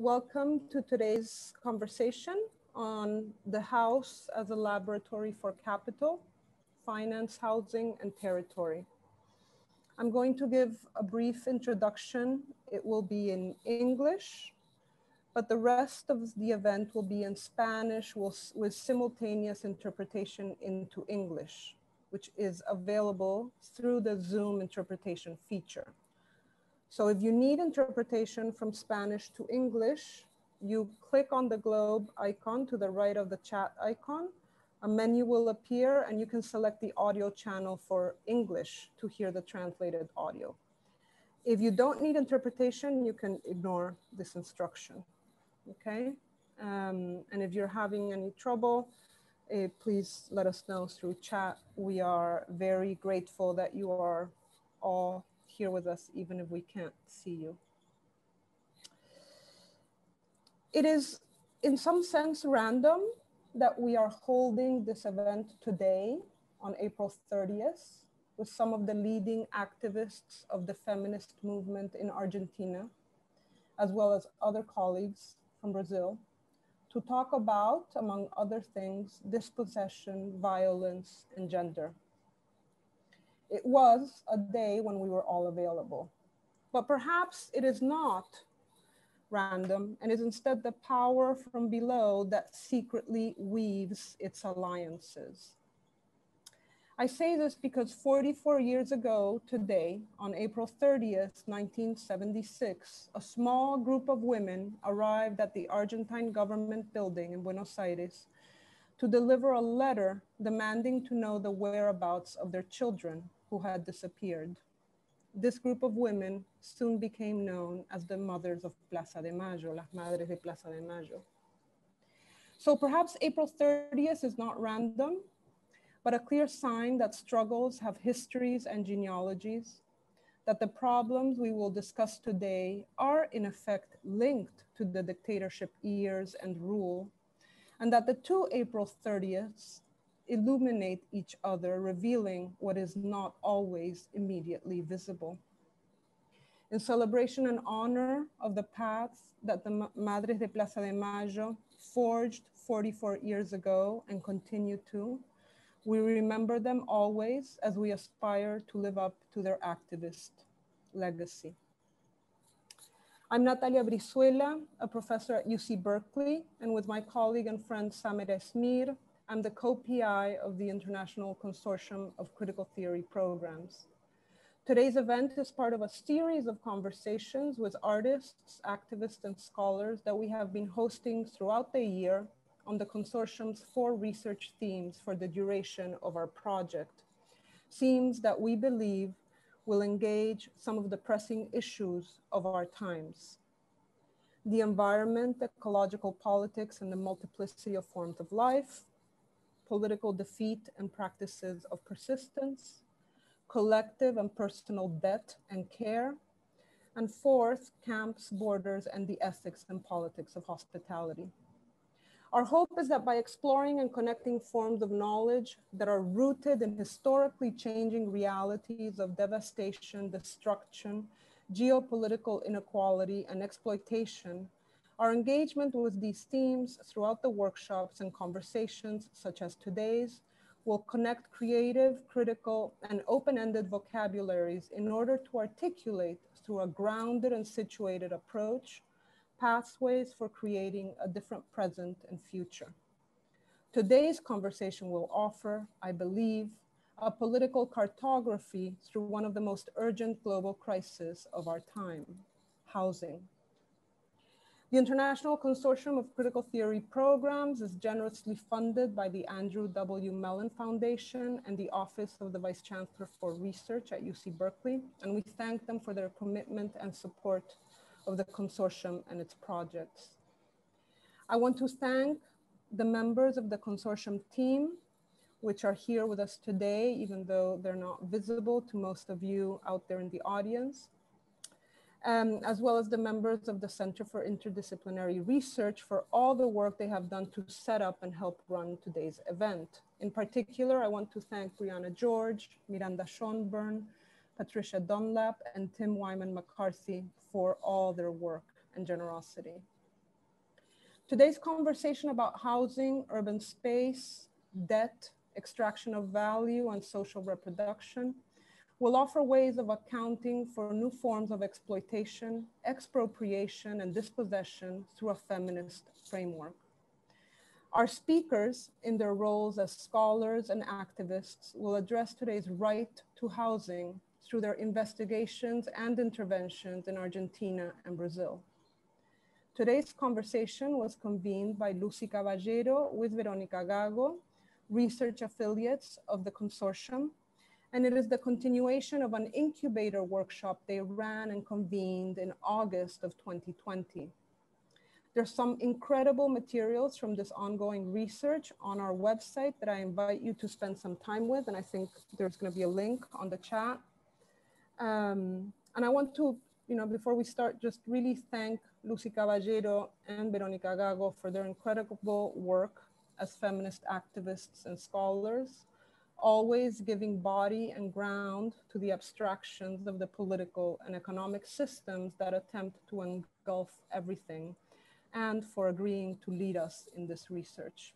welcome to today's conversation on the House as a laboratory for capital, finance, housing, and territory. I'm going to give a brief introduction. It will be in English, but the rest of the event will be in Spanish with, simultaneous interpretation into English, which is available through the Zoom interpretation feature. So if you need interpretation from Spanish to English, you click on the globe icon to the right of the chat icon. A menu will appear and you can select the audio channel for English to hear the translated audio. If you don't need interpretation, you can ignore this instruction, okay? Um, and if you're having any trouble, uh, please let us know through chat. We are very grateful that you are all here with us, even if we can't see you. It is in some sense random that we are holding this event today on April 30th with some of the leading activists of the feminist movement in Argentina, as well as other colleagues from Brazil, to talk about, among other things, dispossession, violence, and gender. It was a day when we were all available. But perhaps it is not random and is instead the power from below that secretly weaves its alliances. I say this because 44 years ago today, on April 30th, 1976, a small group of women arrived at the Argentine government building in Buenos Aires to deliver a letter demanding to know the whereabouts of their children who had disappeared. This group of women soon became known as the mothers of Plaza de Mayo, las madres de Plaza de Mayo. So perhaps April 30th is not random, but a clear sign that struggles have histories and genealogies, that the problems we will discuss today are in effect linked to the dictatorship years and rule, and that the two April 30ths illuminate each other, revealing what is not always immediately visible. In celebration and honor of the paths that the Madres de Plaza de Mayo forged 44 years ago and continue to, we remember them always as we aspire to live up to their activist legacy. I'm Natalia Brizuela, a professor at UC Berkeley, and with my colleague and friend Samer Esmeir, I'm the co-PI of the International Consortium of Critical Theory Programs. Today's event is part of a series of conversations with artists, activists, and scholars that we have been hosting throughout the year on the consortium's four research themes for the duration of our project. Themes that we believe will engage some of the pressing issues of our times. The environment, ecological politics, and the multiplicity of forms of life, political defeat and practices of persistence, collective and personal debt and care, and fourth, camps, borders, and the ethics and politics of hospitality. Our hope is that by exploring and connecting forms of knowledge that are rooted in historically changing realities of devastation, destruction, geopolitical inequality, and exploitation, our engagement with these themes throughout the workshops and conversations, such as today's, will connect creative, critical, and open-ended vocabularies in order to articulate through a grounded and situated approach, pathways for creating a different present and future. Today's conversation will offer, I believe, a political cartography through one of the most urgent global crises of our time, housing. The International Consortium of Critical Theory Programs is generously funded by the Andrew W. Mellon Foundation and the Office of the Vice Chancellor for Research at UC Berkeley, and we thank them for their commitment and support of the consortium and its projects. I want to thank the members of the consortium team, which are here with us today, even though they're not visible to most of you out there in the audience um, as well as the members of the Center for Interdisciplinary Research for all the work they have done to set up and help run today's event. In particular, I want to thank Brianna George, Miranda Schonburn, Patricia Dunlap, and Tim Wyman McCarthy for all their work and generosity. Today's conversation about housing, urban space, debt, extraction of value, and social reproduction will offer ways of accounting for new forms of exploitation, expropriation, and dispossession through a feminist framework. Our speakers, in their roles as scholars and activists, will address today's right to housing through their investigations and interventions in Argentina and Brazil. Today's conversation was convened by Luci Cavallero with Veronica Gago, research affiliates of the consortium, and it is the continuation of an incubator workshop they ran and convened in August of 2020. There's some incredible materials from this ongoing research on our website that I invite you to spend some time with, and I think there's gonna be a link on the chat. Um, and I want to, you know, before we start, just really thank Luci Cavallero and Veronica Gago for their incredible work as feminist activists and scholars always giving body and ground to the abstractions of the political and economic systems that attempt to engulf everything, and for agreeing to lead us in this research.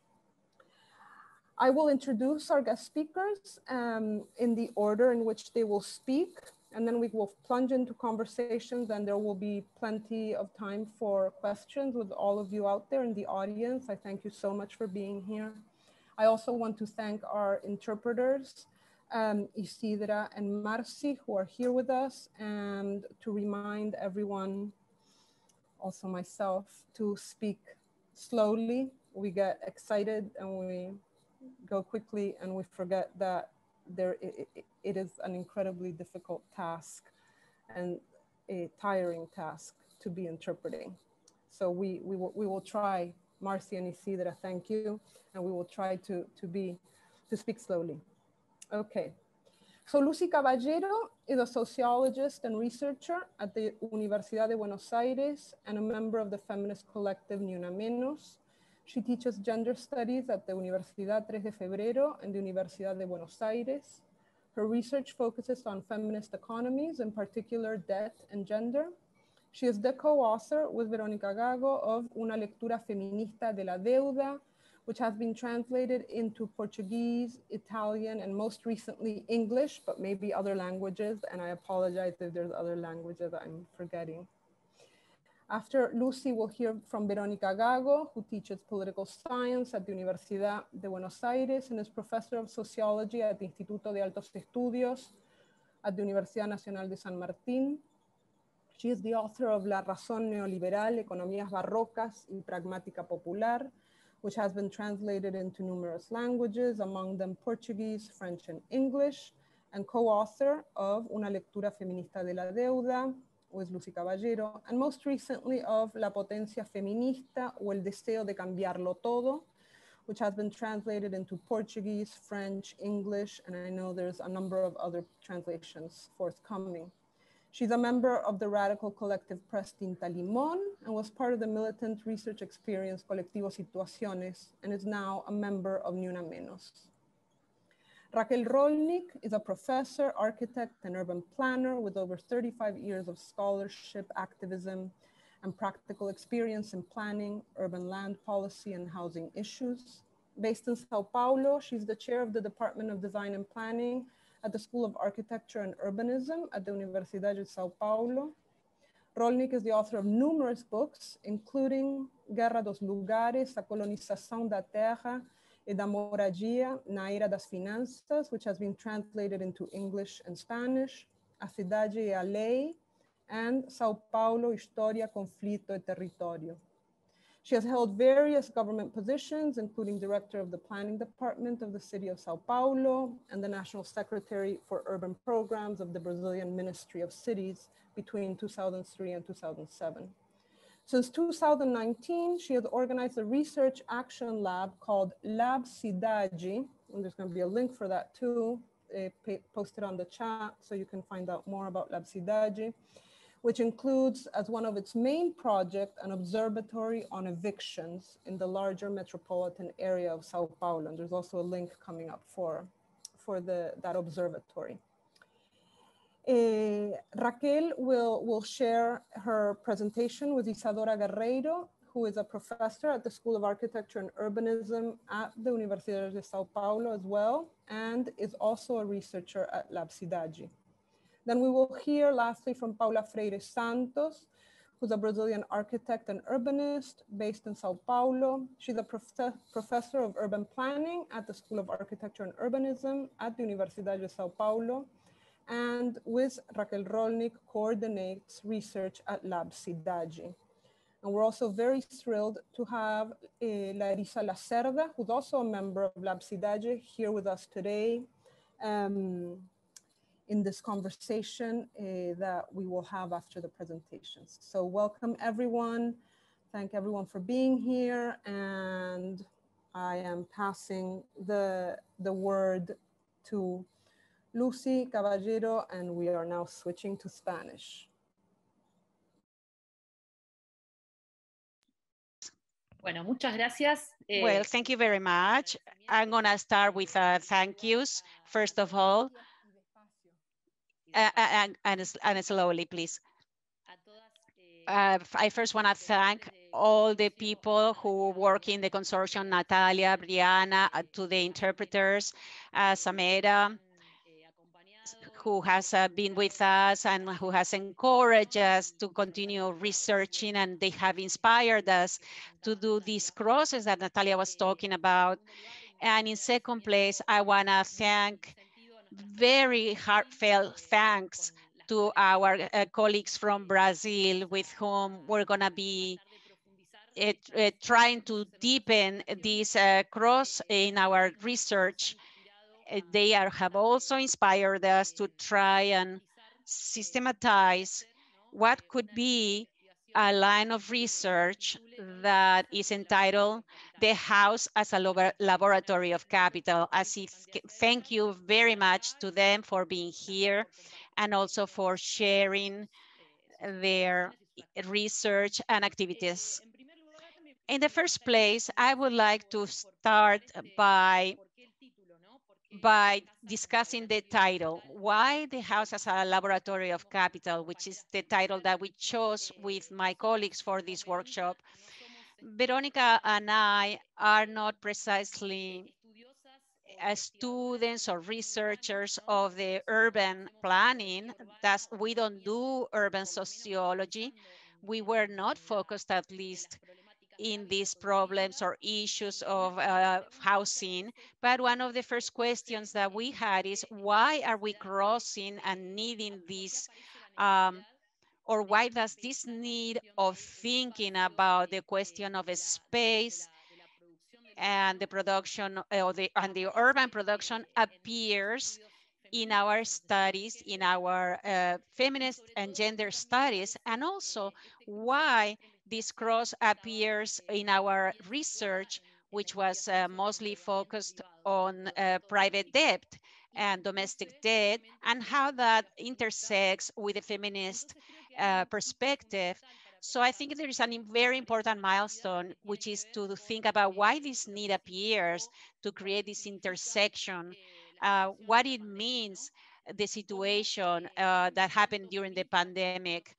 I will introduce our guest speakers um, in the order in which they will speak, and then we will plunge into conversations and there will be plenty of time for questions with all of you out there in the audience. I thank you so much for being here. I also want to thank our interpreters, um, Isidra and Marci, who are here with us, and to remind everyone, also myself, to speak slowly. We get excited and we go quickly and we forget that there it, it, is an incredibly difficult task and a tiring task to be interpreting. So we, we, will, we will try, Marci and Isidra, thank you and we will try to, to be, to speak slowly. Okay. So Luci Cavallero is a sociologist and researcher at the Universidad de Buenos Aires and a member of the feminist collective Ni Una Menos. She teaches gender studies at the Universidad 3 de Febrero and the Universidad de Buenos Aires. Her research focuses on feminist economies, in particular debt and gender. She is the co-author with Veronica Gago of Una lectura feminista de la deuda, which has been translated into Portuguese, Italian, and most recently English, but maybe other languages. And I apologize if there's other languages I'm forgetting. After Luci, we'll hear from Veronica Gago, who teaches political science at the Universidad de Buenos Aires and is professor of sociology at the Instituto de Altos Estudios at the Universidad Nacional de San Martín. She is the author of La Razón Neoliberal, Economías Barrocas y Pragmática Popular, which has been translated into numerous languages, among them Portuguese, French, and English, and co-author of Una lectura feminista de la deuda with Luci Cavallero, and most recently of La potencia feminista o el deseo de cambiarlo todo, which has been translated into Portuguese, French, English, and I know there's a number of other translations forthcoming. She's a member of the radical collective Press Tinta Limón and was part of the militant research experience Colectivo Situaciones and is now a member of Ni Una Menos. Raquel Rolnik is a professor, architect, and urban planner with over 35 years of scholarship, activism, and practical experience in planning, urban land policy, and housing issues. Based in Sao Paulo, she's the chair of the Department of Design and Planning at the School of Architecture and Urbanism at the Universidad de Sao Paulo. Rolnik is the author of numerous books, including Guerra dos Lugares, A Colonização da Terra e da Moradia na Era das Finanças, which has been translated into English and Spanish, A Cidade e a Lei, and Sao Paulo, História, Conflito e Território. She has held various government positions, including director of the planning department of the city of Sao Paulo and the national secretary for urban programs of the Brazilian Ministry of Cities between 2003 and 2007. Since 2019, she has organized a research action lab called Lab Cidade, and there's going to be a link for that too, uh, posted on the chat, so you can find out more about Lab Cidade which includes as one of its main projects an observatory on evictions in the larger metropolitan area of Sao Paulo. And there's also a link coming up for, for the, that observatory. Uh, Raquel will, will share her presentation with Isadora Guerreiro, who is a professor at the School of Architecture and Urbanism at the Universidad de Sao Paulo as well, and is also a researcher at Lab Cidade. Then we will hear lastly from Paula Freire Santoro, who's a Brazilian architect and urbanist based in Sao Paulo. She's a prof professor of urban planning at the School of Architecture and Urbanism at the Universidad de Sao Paulo. And with Raquel Rolnik coordinates research at Lab Cidade. And we're also very thrilled to have uh, Larissa Lacerda, who's also a member of Lab Cidade, here with us today. Um, in this conversation uh, that we will have after the presentations. So welcome everyone. Thank everyone for being here. And I am passing the, the word to Luci Cavallero, and we are now switching to Spanish. Bueno, muchas gracias. Eh, well, thank you very much. I'm going to start with uh, thank yous. First of all, uh, and, and, and slowly, please. Uh, I first want to thank all the people who work in the consortium, Natalia, Brianna, uh, to the interpreters, uh, Samera, who has uh, been with us and who has encouraged us to continue researching and they have inspired us to do these crosses that Natalia was talking about. And in second place, I want to thank very heartfelt thanks to our uh, colleagues from Brazil with whom we're going to be uh, uh, trying to deepen this uh, cross in our research. They are, have also inspired us to try and systematize what could be a line of research that is entitled The House as a Laboratory of Capital. As thank you very much to them for being here and also for sharing their research and activities. In the first place, I would like to start by by discussing the title, Why the House as a Laboratory of Capital, which is the title that we chose with my colleagues for this workshop. Veronica and I are not precisely students or researchers of the urban planning. That's, we don't do urban sociology. We were not focused at least in these problems or issues of uh, housing. But one of the first questions that we had is why are we crossing and needing this um, or why does this need of thinking about the question of space and the production or the and the urban production appears in our studies, in our uh, feminist and gender studies, and also why this cross appears in our research, which was uh, mostly focused on uh, private debt and domestic debt and how that intersects with the feminist uh, perspective. So I think there is a very important milestone, which is to think about why this need appears to create this intersection, uh, what it means, the situation uh, that happened during the pandemic,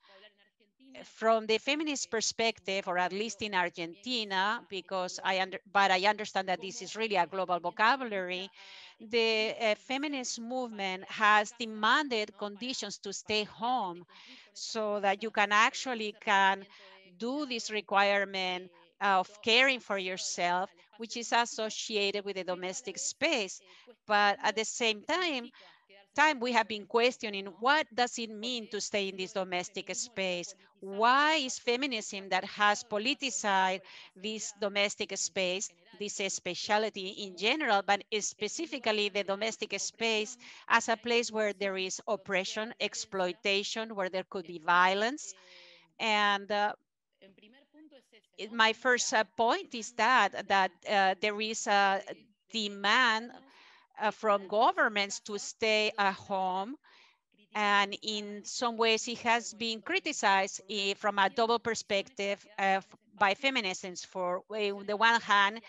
from the feminist perspective, or at least in Argentina, because I under, but I understand that this is really a global vocabulary, the uh, feminist movement has demanded conditions to stay home so that you can actually can do this requirement of caring for yourself, which is associated with the domestic space. But at the same time, time we have been questioning what does it mean to stay in this domestic space? Why is feminism that has politicized this domestic space, this speciality in general, but specifically the domestic space as a place where there is oppression, exploitation, where there could be violence. And uh, my first uh, point is that, that uh, there is a demand uh, from governments to stay at home. And in some ways, it has been criticized uh, from a double perspective by feminists For on the one hand,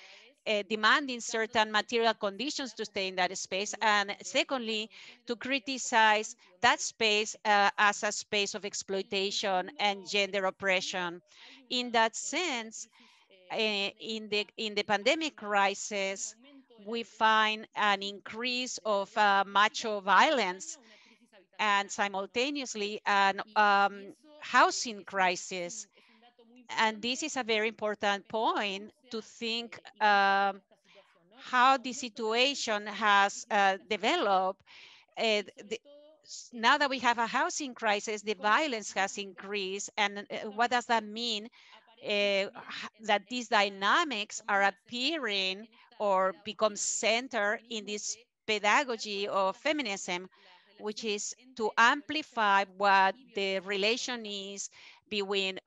uh, demanding certain material conditions to stay in that space. And secondly, to criticize that space uh, as a space of exploitation and gender oppression. In that sense, uh, in the in the pandemic crisis, we find an increase of uh, macho violence and simultaneously an um, housing crisis. And this is a very important point to think um, how the situation has uh, developed. Uh, the, now that we have a housing crisis, the violence has increased. And uh, what does that mean? Uh, that these dynamics are appearing or become centered in this pedagogy of feminism, which is to amplify what the relation is between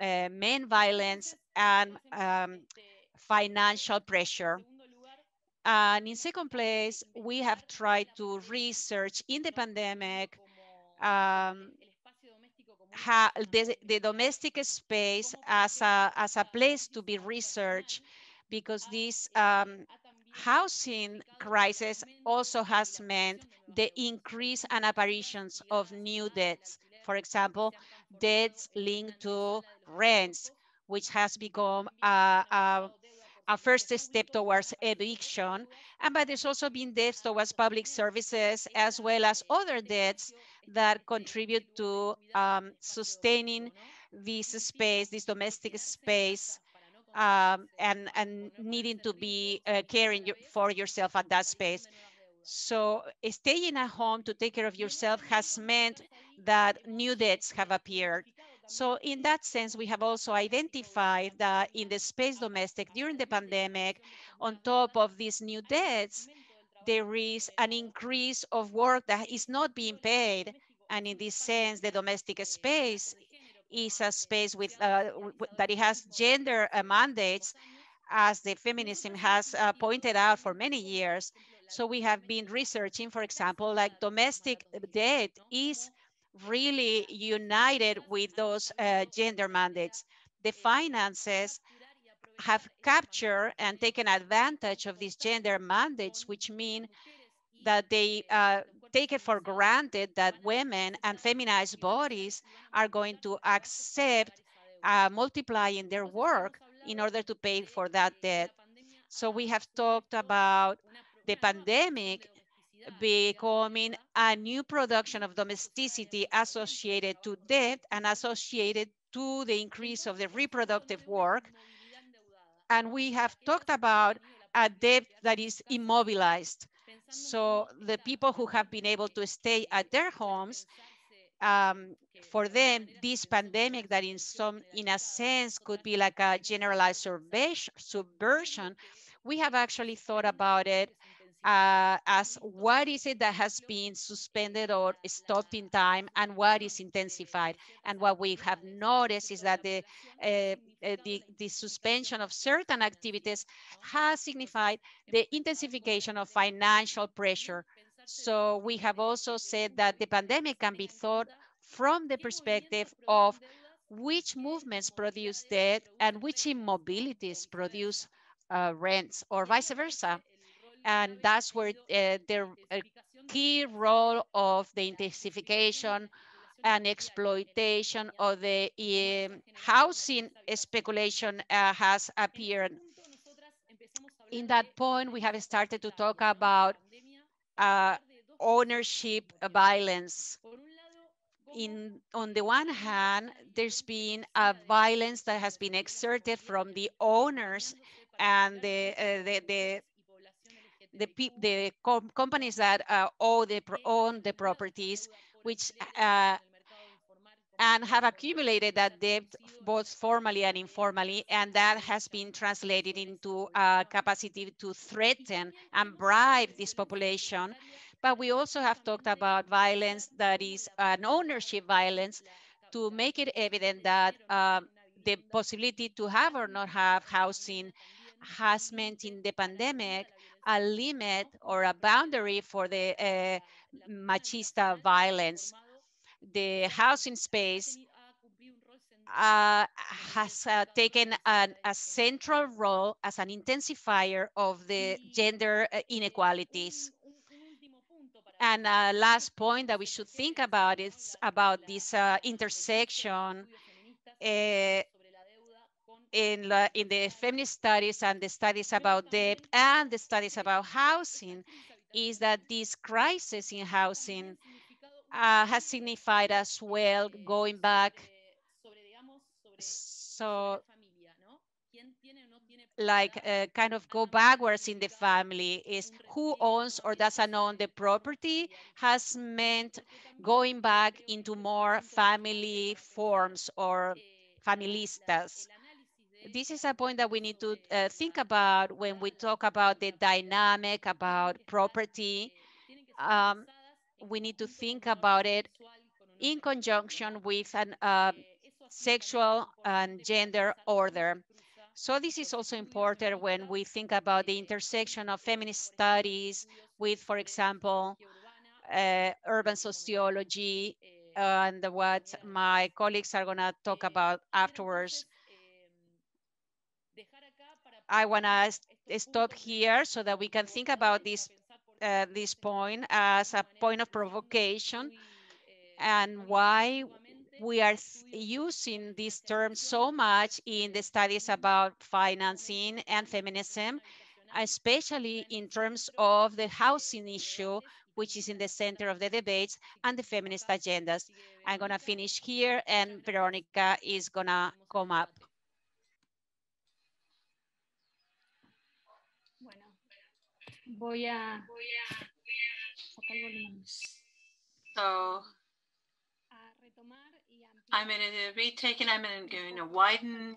uh, men violence and um, financial pressure. And in second place, we have tried to research in the pandemic um, the, the, domestic space as a, as a place to be researched because this um, housing crisis also has meant the increase and apparitions of new debts. For example, debts linked to rents, which has become a, a, a first step towards eviction. And but there's also been debts towards public services, as well as other debts that contribute to um, sustaining this space, this domestic space, um, and, and needing to be uh, caring for yourself at that space. So staying at home to take care of yourself has meant that new debts have appeared. So in that sense, we have also identified that in the space domestic during the pandemic, on top of these new debts, there is an increase of work that is not being paid. And in this sense, the domestic space is a space with uh, that it has gender mandates, as the feminism has uh, pointed out for many years. So we have been researching, for example, like domestic debt is really united with those uh, gender mandates. The finances have captured and taken advantage of these gender mandates, which mean that they uh, take it for granted that women and feminized bodies are going to accept uh, multiplying their work in order to pay for that debt. So we have talked about the pandemic becoming a new production of domesticity associated to debt and associated to the increase of the reproductive work. And we have talked about a debt that is immobilized. So the people who have been able to stay at their homes, um, for them, this pandemic that in some, in a sense, could be like a generalized subversion, we have actually thought about it uh, as what is it that has been suspended or stopped in time and what is intensified. And what we have noticed is that the, uh, uh, the, the, suspension of certain activities has signified the intensification of financial pressure. So we have also said that the pandemic can be thought from the perspective of which movements produce debt and which immobilities produce uh, rents or vice versa. And that's where uh, the uh, key role of the intensification and exploitation of the um, housing speculation uh, has appeared. In that point, we have started to talk about uh, ownership violence. In, on the one hand, there's been a violence that has been exerted from the owners and the, uh, the, the the, the com companies that uh, own, the own the properties, which uh, and have accumulated that debt both formally and informally, and that has been translated into a capacity to threaten and bribe this population. But we also have talked about violence that is an ownership violence to make it evident that um, the possibility to have or not have housing has meant in the pandemic a limit or a boundary for the uh, machista violence. The housing space uh, has uh, taken an, a central role as an intensifier of the gender uh, inequalities. And uh, last point that we should think about is about this uh, intersection in, in the feminist studies and the studies about debt and the studies about housing is that this crisis in housing uh, has signified as well going back so like uh, kind of go backwards in the family is who owns or doesn't own the property has meant going back into more family forms or familistas. This is a point that we need to uh, think about when we talk about the dynamic about property. Um, we need to think about it in conjunction with an uh, sexual and gender order. So this is also important when we think about the intersection of feminist studies with, for example, uh, urban sociology and what my colleagues are going to talk about afterwards. I want to stop here so that we can think about this uh, this point as a point of provocation and why we are using this term so much in the studies about financing and feminism, especially in terms of the housing issue, which is in the center of the debates and the feminist agendas. I'm gonna finish here and Veronica is gonna come up. Voy a... So I'm going to retake it. I'm going to widen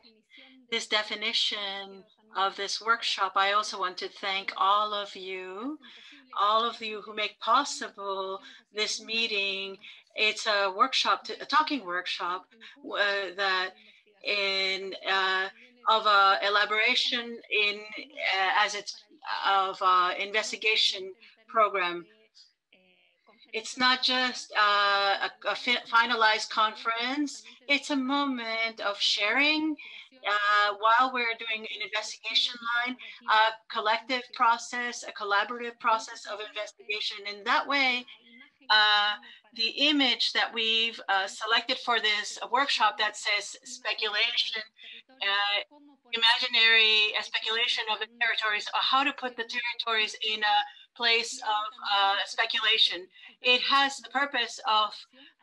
this definition of this workshop. I also want to thank all of you, all of you who make possible this meeting. It's a workshop, a talking workshop uh, that in uh, of a elaboration in uh, as it's of a investigation program it's not just uh, a, a finalized conference. It's a moment of sharing uh, while we're doing an investigation line, a collective process, a collaborative process of investigation. In that way, uh, the image that we've uh, selected for this workshop that says speculation, uh, imaginary speculation of the territories, how to put the territories in a place of uh, speculation. It has the purpose of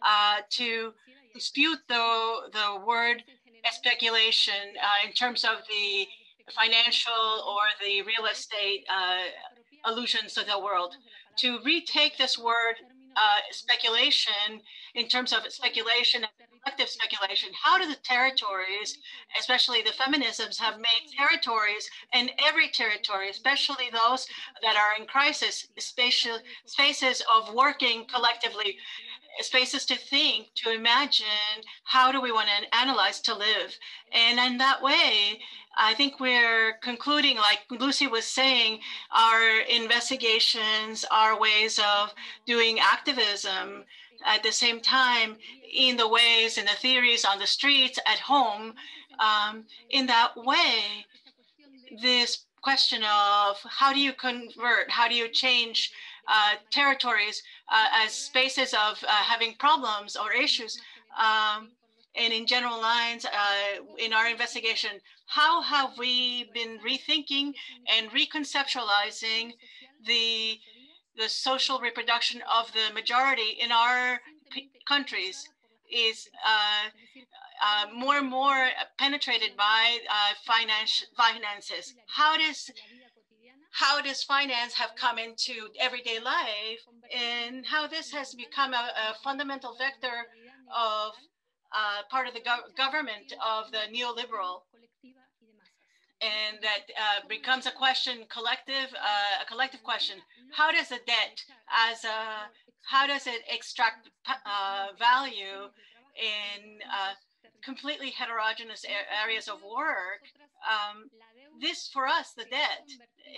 uh, to dispute the, the word speculation uh, in terms of the financial or the real estate uh, allusions to the world. To retake this word uh, speculation in terms of speculation and collective speculation. How do the territories, especially the feminisms, have made territories in every territory, especially those that are in crisis, spaces of working collectively, spaces to think, to imagine, how do we want to analyze to live? And in that way, I think we're concluding, like Luci was saying, our investigations, our ways of doing activism, at the same time in the ways and the theories on the streets at home. Um, in that way, this question of how do you convert, how do you change uh, territories uh, as spaces of uh, having problems or issues. Um, and in general lines, uh, in our investigation, how have we been rethinking and reconceptualizing the the social reproduction of the majority in our countries is uh, uh, more and more penetrated by uh, finance, finances. How does how does finance have come into everyday life and how this has become a, a fundamental vector of uh, part of the go government of the neoliberal? And that uh, becomes a question collective uh, a collective question. How does the debt as a how does it extract uh, value in uh, completely heterogeneous areas of work? Um, this for us the debt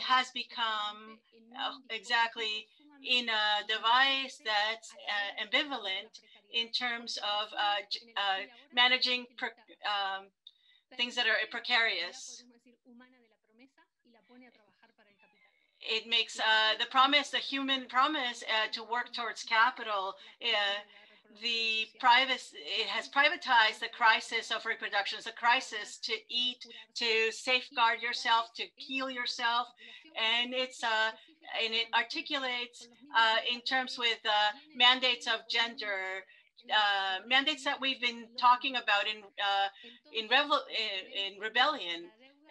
has become uh, exactly in a device that's uh, ambivalent in terms of uh, uh, managing um, things that are precarious. It makes uh, the promise, the human promise uh, to work towards capital, uh, the privacy, it has privatized the crisis of reproduction, the crisis to eat, to safeguard yourself, to heal yourself. And it's uh, and it articulates uh, in terms with uh, mandates of gender, uh, mandates that we've been talking about in uh, in, revel in, in, rebellion.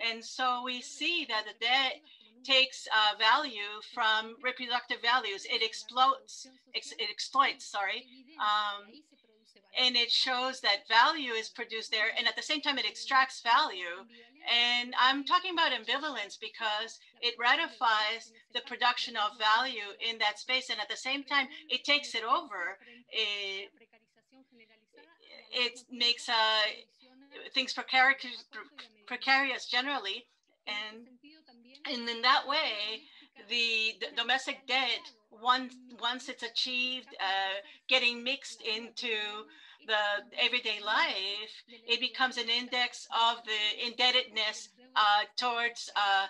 And so we see that the debt takes uh, value from reproductive values. It explodes, ex it exploits, sorry, um, and it shows that value is produced there. And at the same time, it extracts value. And I'm talking about ambivalence because it ratifies the production of value in that space. And at the same time, it takes it over. It, it makes uh, things precarious, precarious generally. And, and in that way, the, the domestic debt, once, once it's achieved, uh, getting mixed into the everyday life, it becomes an index of the indebtedness uh, towards uh,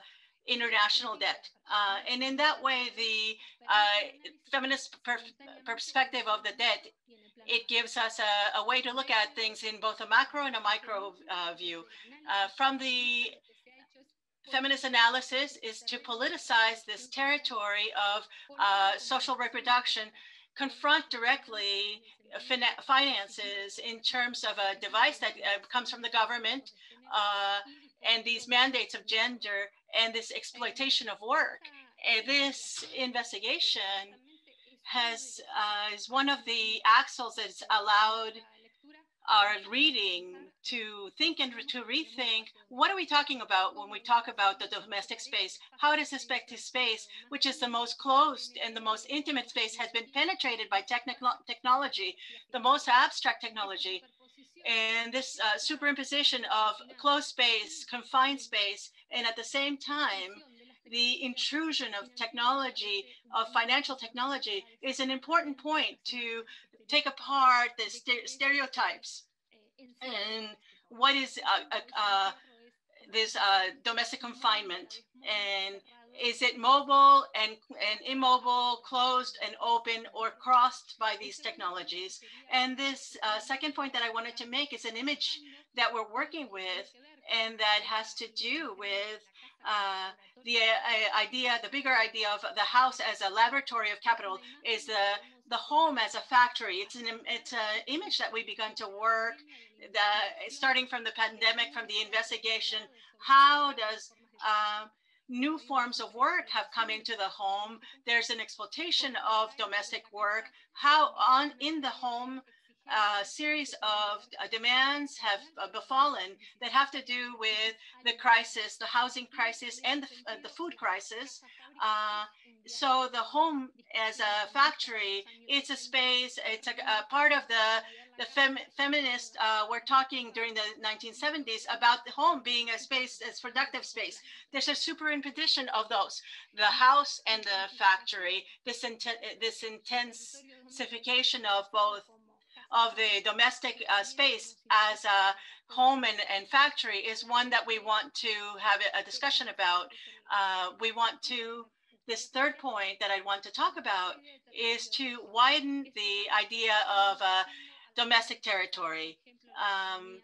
international debt. Uh, and in that way, the uh, feminist per perspective of the debt, it gives us a, a, way to look at things in both a macro and a micro uh, view. Uh, from the feminist analysis is to politicize this territory of social reproduction confront directly finances in terms of a device that uh, comes from the government uh, and these mandates of gender and this exploitation of work. And this investigation has uh, is one of the axles that's allowed our reading to think and to rethink what are we talking about when we talk about the domestic space? How does this space, which is the most closed and the most intimate space, has been penetrated by technical technology, the most abstract technology, and this uh, superimposition of closed space, confined space, and at the same time, the intrusion of technology, of financial technology, is an important point to take apart the stereotypes. and what is uh, uh, uh, this domestic confinement? and is it mobile and, and immobile, closed and open, or crossed by these technologies? And this uh, second point that I wanted to make is an image that we're working with and that has to do with uh, the uh, idea, the bigger idea of the house as a laboratory of capital is the the home as a factory. It's an it's an image that we've begun to work, the, starting from the pandemic, from the investigation. How does uh, new forms of work have come into the home? There's an exploitation of domestic work. How on in the home a series of uh, demands have uh, befallen that have to do with the crisis, the housing crisis, and the, uh, the food crisis. So the home as a factory, it's a space, it's a, a part of the the fem, feminists uh, were talking during the 1970s about the home being a space, as productive space. There's a superimposition of those, the house and the factory, this, this intensification of both of the domestic uh, space as a home and, and factory is one that we want to have a discussion about. Uh, we want to this third point that I want to talk about is to widen the idea of uh, domestic territory. Um,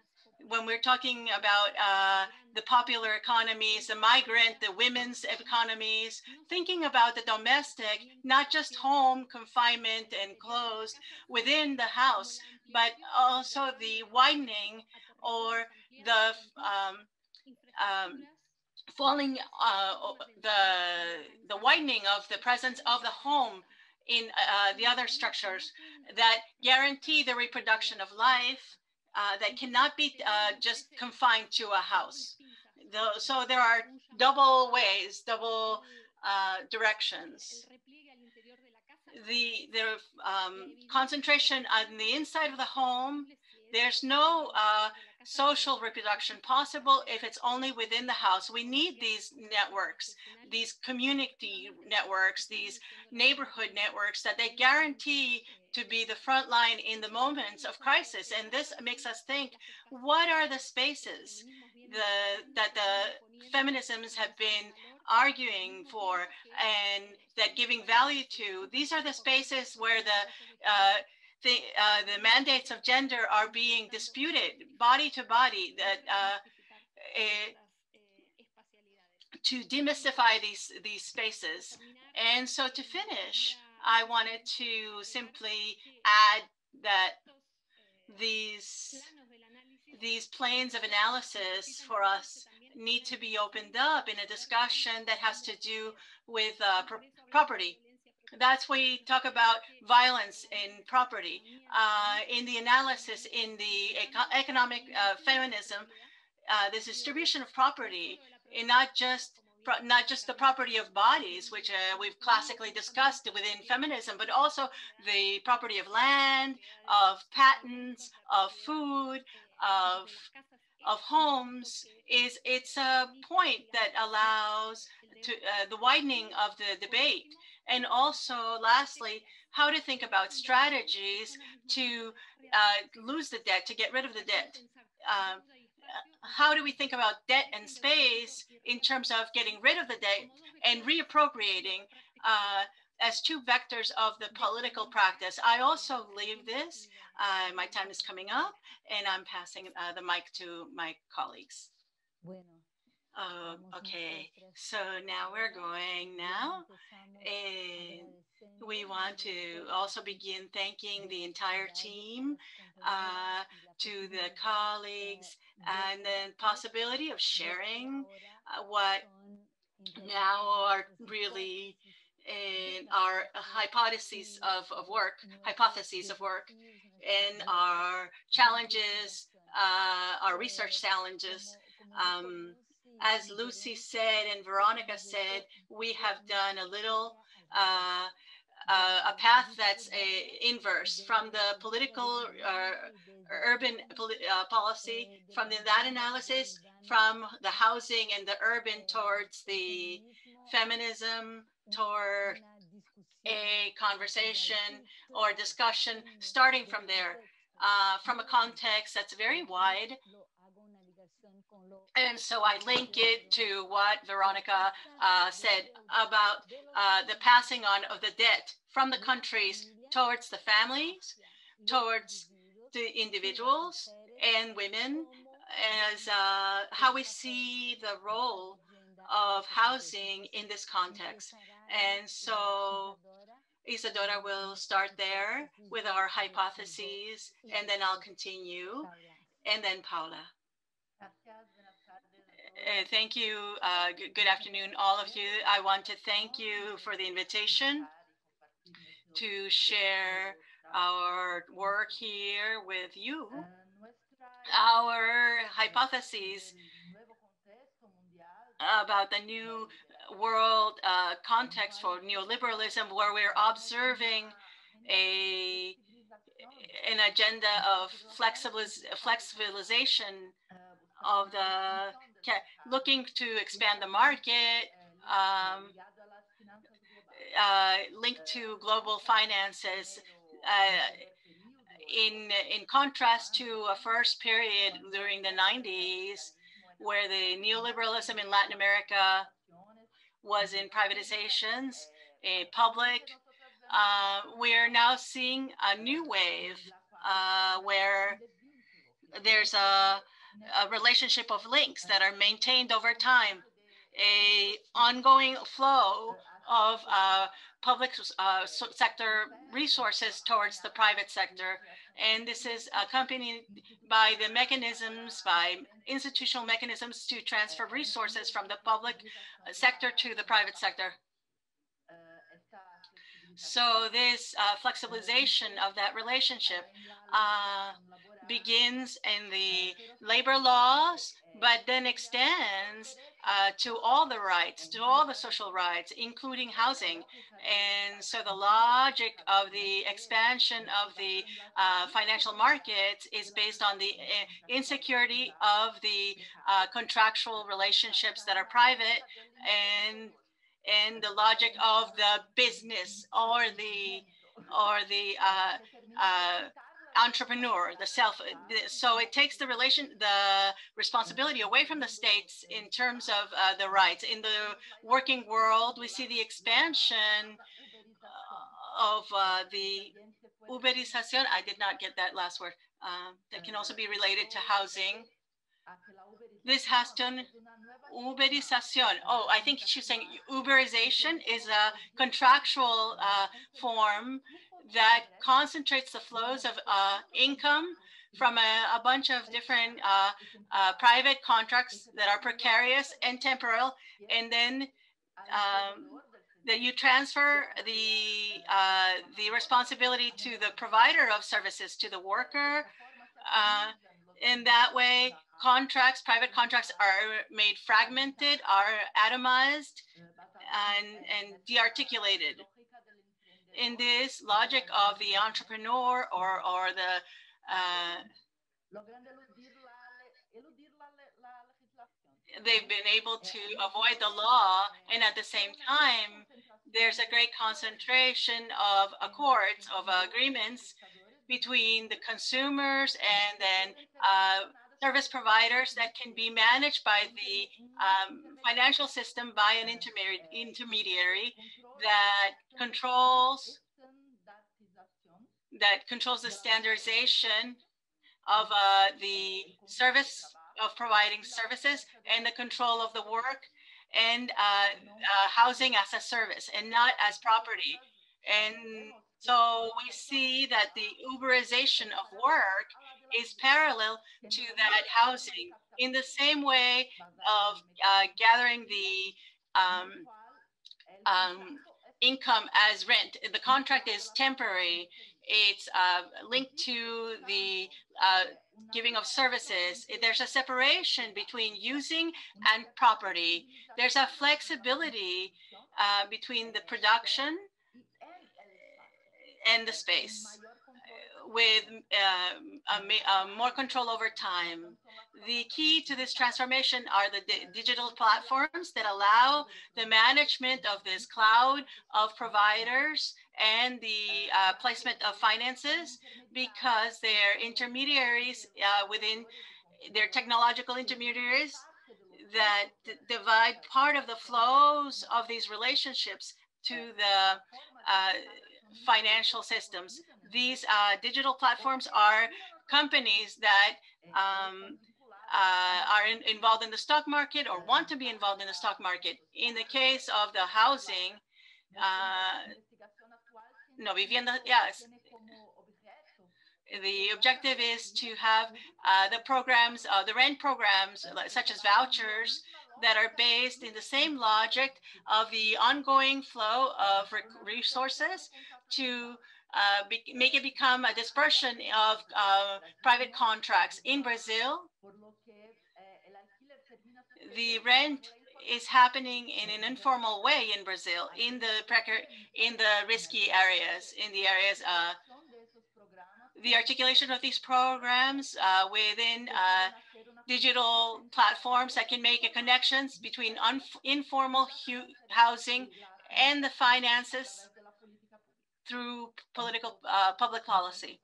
when we're talking about uh, the popular economies, the migrant, the women's economies, thinking about the domestic, not just home confinement and closed within the house, but also the widening or the um, um, falling uh, the the widening of the presence of the home in uh, the other structures that guarantee the reproduction of life uh, that cannot be uh, just confined to a house. So there are double ways, double uh, directions. The, the um, concentration on the inside of the home There's no uh, social reproduction possible if it's only within the house. We need these networks, these community networks, these neighborhood networks that they guarantee to be the front line in the moments of crisis. And this makes us think, what are the spaces the, that the feminisms have been arguing for and that giving value to? These are the spaces where the uh, the, uh, the mandates of gender are being disputed body to body that uh, eh, to demystify these these spaces. And so to finish i wanted to simply add that these these planes of analysis for us need to be opened up in a discussion that has to do with uh, pr property that's where we talk about violence in property. Uh, in the analysis, in the eco economic uh, feminism, uh, this distribution of property, and not just not just the property of bodies, which uh, we've classically discussed within feminism, but also the property of land, of patents, of food, of of homes is it's a point that allows to uh, the widening of the debate and also, lastly, how to think about strategies to uh, lose the debt, to get rid of the debt. Um, how do we think about debt and space in terms of getting rid of the debt and reappropriating uh, as two vectors of the political practice? I also leave this. Uh, my time is coming up, and I'm passing uh, the mic to my colleagues. Oh, okay. So now we're going now. And we want to also begin thanking the entire team, uh, to the colleagues, and the possibility of sharing uh, what now are really in our hypotheses of, of work, hypotheses of work, and our challenges, uh, our research challenges. Um, as Luci said and Veronica said, we have done a little uh, uh, a path that's a inverse from the political uh, urban uh, policy, from the, that analysis, from the housing and the urban towards the feminism, toward a conversation or discussion, starting from there, uh, from a context that's very wide and so I link it to what Veronica uh, said about uh, the passing on of the debt from the countries towards the families, towards the individuals and women, as uh, how we see the role of housing in this context. And so Isadora will start there with our hypotheses, and then I'll continue, and then Paula. Uh, thank you. Uh, good, afternoon, all of you. I want to thank you for the invitation to share our work here with you. Our hypotheses about the new world uh, context for neoliberalism, where we're observing a an agenda of flexibiliz flexibilization of the looking to expand the market, um, uh, linked to global finances. Uh, in in contrast to a first period during the 90s, where the neoliberalism in Latin America was in privatizations, a public. Uh, we're now seeing a new wave uh, where there's a a relationship of links that are maintained over time, a ongoing flow of uh, public uh, sector resources towards the private sector. And this is accompanied by the mechanisms, by institutional mechanisms to transfer resources from the public sector to the private sector. So this uh, flexibilization of that relationship uh, begins in the labor laws, but then extends uh, to all the rights, to all the social rights, including housing. And so the logic of the expansion of the uh, financial markets is based on the uh, insecurity of the uh, contractual relationships that are private and and the logic of the business or the or the uh, uh, entrepreneur, the self. The, so it takes the relation, the responsibility away from the states in terms of uh, the rights. In the working world, we see the expansion uh, of uh, the uberización. I did not get that last word. Um, that can also be related to housing. This has done uberización. Oh, I think she's saying uberization is a contractual uh, form that concentrates the flows of uh, income from a, a, bunch of different uh, uh, private contracts that are precarious and temporal, and then um, that you transfer the uh, the responsibility to the provider of services to the worker. in that way, contracts, private contracts are made fragmented, are atomized, and, and de-articulated in this logic of the entrepreneur or, or the uh, they've been able to avoid the law and at the same time there's a great concentration of accords of agreements between the consumers and then uh, service providers that can be managed by the um, financial system by an intermediary, that controls that controls the standardization of uh, the service of providing services and the control of the work and uh, uh, housing as a service and not as property. And so we see that the Uberization of work is parallel to that housing in the same way of uh, gathering the um, um, income as rent. The contract is temporary. It's uh, linked to the uh, giving of services. There's a separation between using and property. There's a flexibility uh, between the production and the space with uh, a, a more control over time. The key to this transformation are the di digital platforms that allow the management of this cloud of providers and the uh, placement of finances because they're intermediaries uh, within their technological intermediaries that divide part of the flows of these relationships to the uh, financial systems these uh, digital platforms are companies that um, uh, are in, involved in the stock market or want to be involved in the stock market. In the case of the housing, uh, no, vivienda, yes. The objective is to have uh, the programs, uh, the rent programs, such as vouchers, that are based in the same logic of the ongoing flow of resources to uh, make it become a dispersion of uh, private contracts. In Brazil, the rent is happening in an informal way in Brazil, in the precar- in the risky areas, in the areas uh, the articulation of these programs uh, within uh, digital platforms that can make connections between informal housing and the finances through political uh, public policy.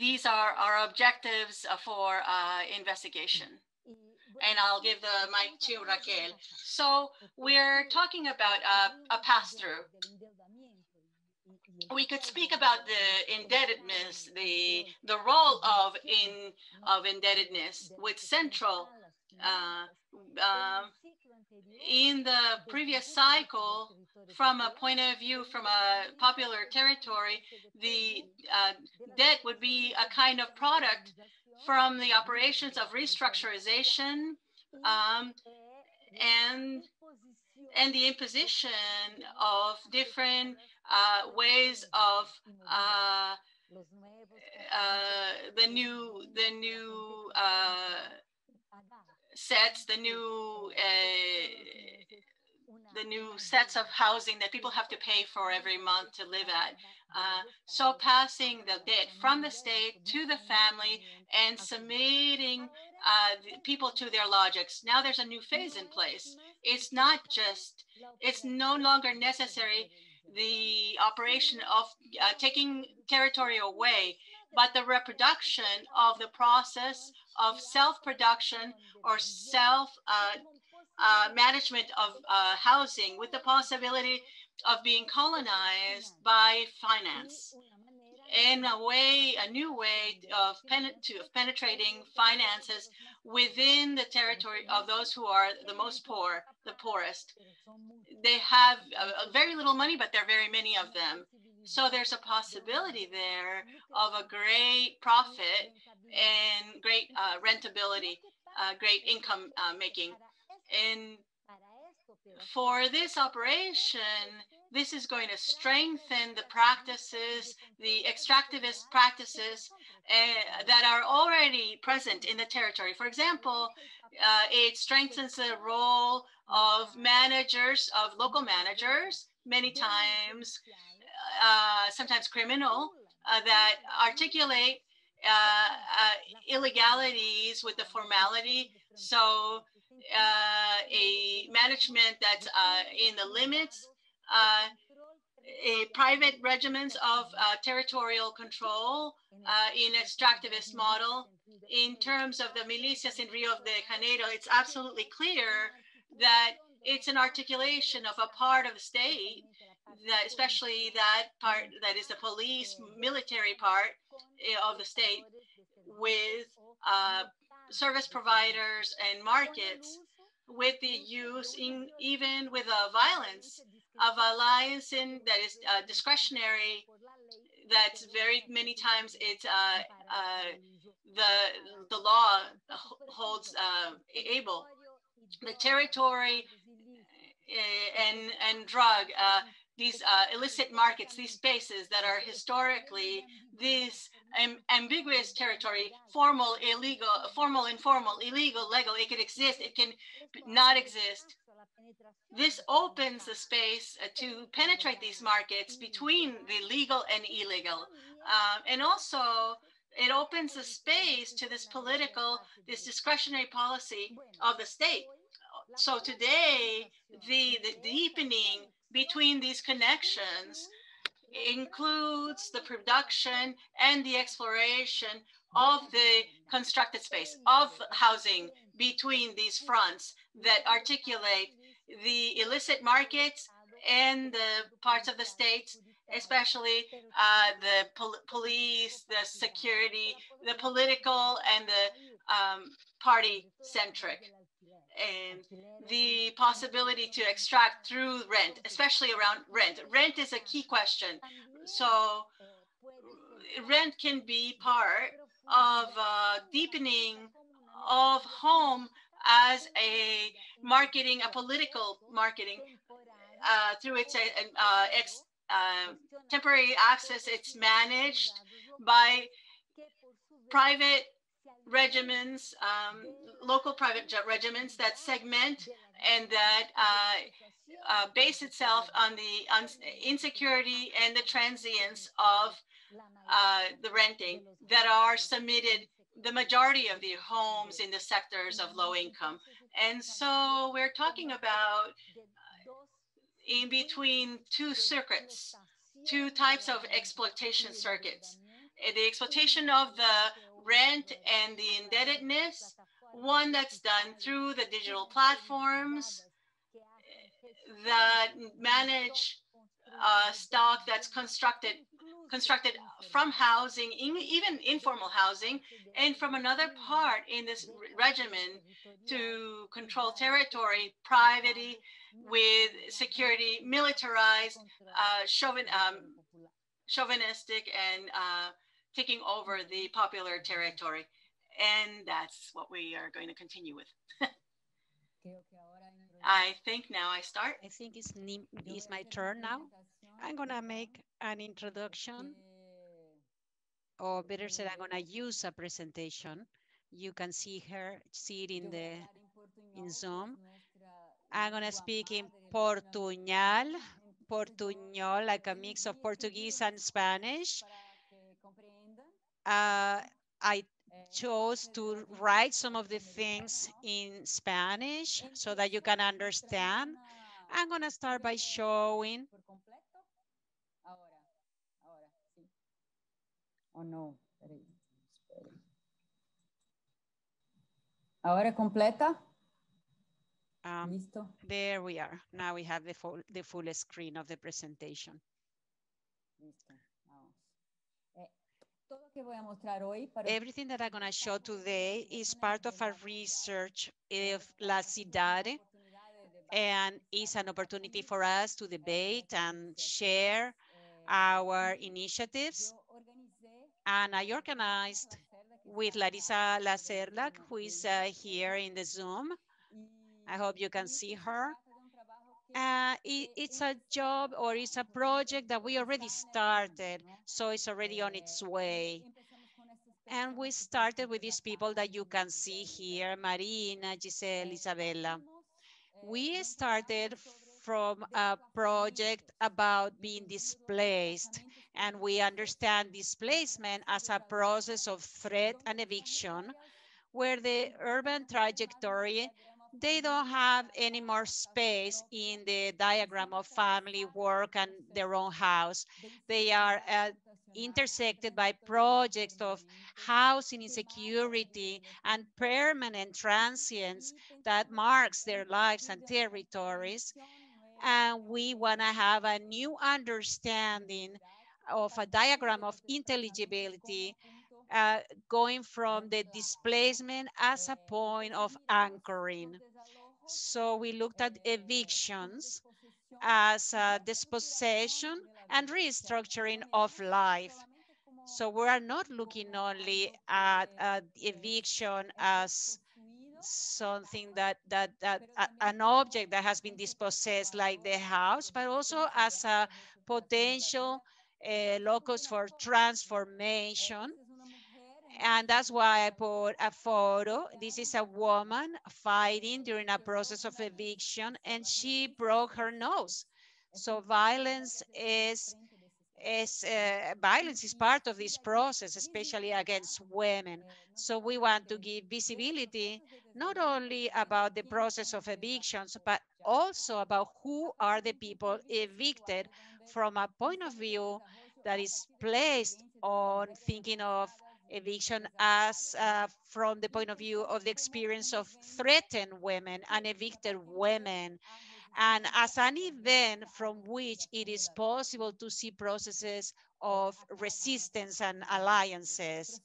These are our objectives for uh, investigation. And I'll give the mic to Raquel. So we're talking about a pass-through. We could speak about the indebtedness, the the role of in of indebtedness with central uh, uh, in the previous cycle, from a point of view from a popular territory, the uh, debt would be a kind of product from the operations of restructurization um, and and the imposition of different uh, ways of uh, uh, the new the new uh, sets, the new uh, the new sets of housing that people have to pay for every month to live at. Uh, so passing the debt from the state to the family and submitting uh, people to their logics. Now there's a new phase in place. It's not just, it's no longer necessary the operation of uh, taking territory away, but the reproduction of the process of self-production or self uh, uh, management of uh, housing with the possibility of being colonized by finance in a way, a new way of, pen, of penetrating finances within the territory of those who are the most poor, the poorest. They have a, a very little money, but there are very many of them. So there's a possibility there of a great profit and great uh, rentability, uh, great income uh, making. And for this operation, this is going to strengthen the practices, the extractivist practices uh, that are already present in the territory. For example, uh, it strengthens the role of managers, of local managers, many times, uh, sometimes criminal, uh, that articulate uh, uh, illegalities with the formality. So a management that's in the limits uh, private regiments of uh, territorial control uh, in extractivist model. In terms of the militias in Rio de Janeiro, it's absolutely clear that it's an articulation of a part of the state, that especially that part that is the police military part eh, of the state with uh, service providers and markets with the use in even with a violence of alliancing that is uh, discretionary that's very many times it's uh, uh, the the law holds uh, able. The territory uh, and and drug uh, these illicit markets these spaces that are historically this ambiguous territory formal illegal formal informal illegal legal it can exist it can not exist this opens the space uh, to penetrate these markets between the legal and illegal. Um, and also, it opens the space to this political, this discretionary policy of the state. So today, the, the deepening between these connections includes the production and the exploration of the constructed space of housing between these fronts that articulate the illicit markets and the parts of the states, especially uh, the pol police, the security, the political, and the um, party centric. And the possibility to extract through rent, especially around rent. Rent is a key question. So rent can be part of uh, deepening of home as a marketing, a political marketing uh, through its uh, uh, ex, uh, temporary access. It's managed by private regiments, um, local private regiments that segment and that uh, uh, base itself on the insecurity and the transience of the renting that are submitted the majority of the homes in the sectors of low income. And so we're talking about uh, in between two circuits, two types of exploitation circuits. Uh, the exploitation of the rent and the indebtedness, one that's done through the digital platforms that manage stock that's constructed constructed from housing, even informal housing, and from another part in this regimen to control territory, privacy, with security, militarized, uh, chauvin, um, chauvinistic, and uh, taking over the popular territory. And that's what we are going to continue with. I think now I start. I think it's, it's my turn now. I'm going to make an introduction or better said, I'm gonna use a presentation. You can see her, see it in the in Zoom. I'm gonna speak in Portuñol, Portuñol, like a mix of Portuguese and Spanish. Uh, I chose to write some of the things in Spanish so that you can understand. I'm gonna start by showing. Oh no, Ahora completa. Um, Listo. there we are. Now we have the full, the full screen of the presentation. Listo. Vamos. Eh, todo lo que voy a mostrar hoy para Everything that I'm gonna show today is part of a research of LabCidade and is an opportunity for us to debate and share our initiatives. And I organized with Larissa Lacerda, who is uh, here in the Zoom. I hope you can see her. Uh, it, it's a job or it's a project that we already started, so it's already on its way. And we started with these people that you can see here, Marina, Giselle, Isabella. We started from a project about being displaced, and we understand displacement as a process of threat and eviction, where the urban trajectory they don't have any more space in the diagram of family, work, and their own house. They are uh, intersected by projects of housing insecurity and permanent transience that marks their lives and territories. And we want to have a new understanding of a diagram of intelligibility uh, going from the displacement as a point of anchoring. So we looked at evictions as a dispossession and restructuring of life. So we are not looking only at, eviction as something that, that, that an object that has been dispossessed like the house, but also as a potential uh, locus for transformation and that's why I put a photo. This is a woman fighting during a process of eviction and she broke her nose. So violence is, is uh, violence is part of this process, especially against women. So we want to give visibility, not only about the process of evictions, but also about who are the people evicted from a point of view that is placed on thinking of eviction as uh, from the point of view of the experience of threatened women and evicted women and as an event from which it is possible to see processes of resistance and alliances.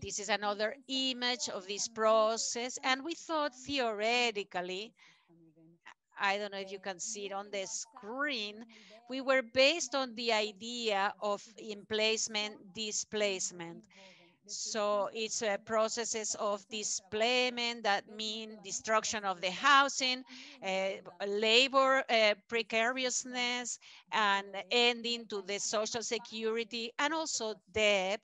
This is another image of this process and we thought theoretically I don't know if you can see it on the screen, we were based on the idea of emplacement displacement. So it's uh, processes of displacement that mean destruction of the housing, uh, labor uh, precariousness, and ending to the social security and also debt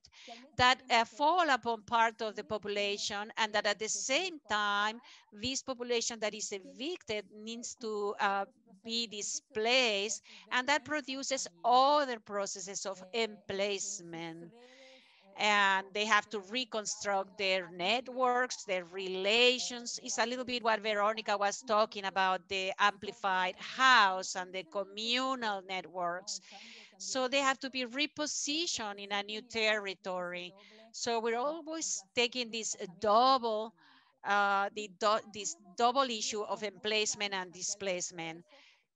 that uh, fall upon part of the population and that at the same time, this population that is evicted needs to uh, be displaced and that produces other processes of emplacement and they have to reconstruct their networks, their relations. It's a little bit what Veronica was talking about, the amplified house and the communal networks. So they have to be repositioned in a new territory. So we're always taking this double, uh, the do this double issue of emplacement and displacement.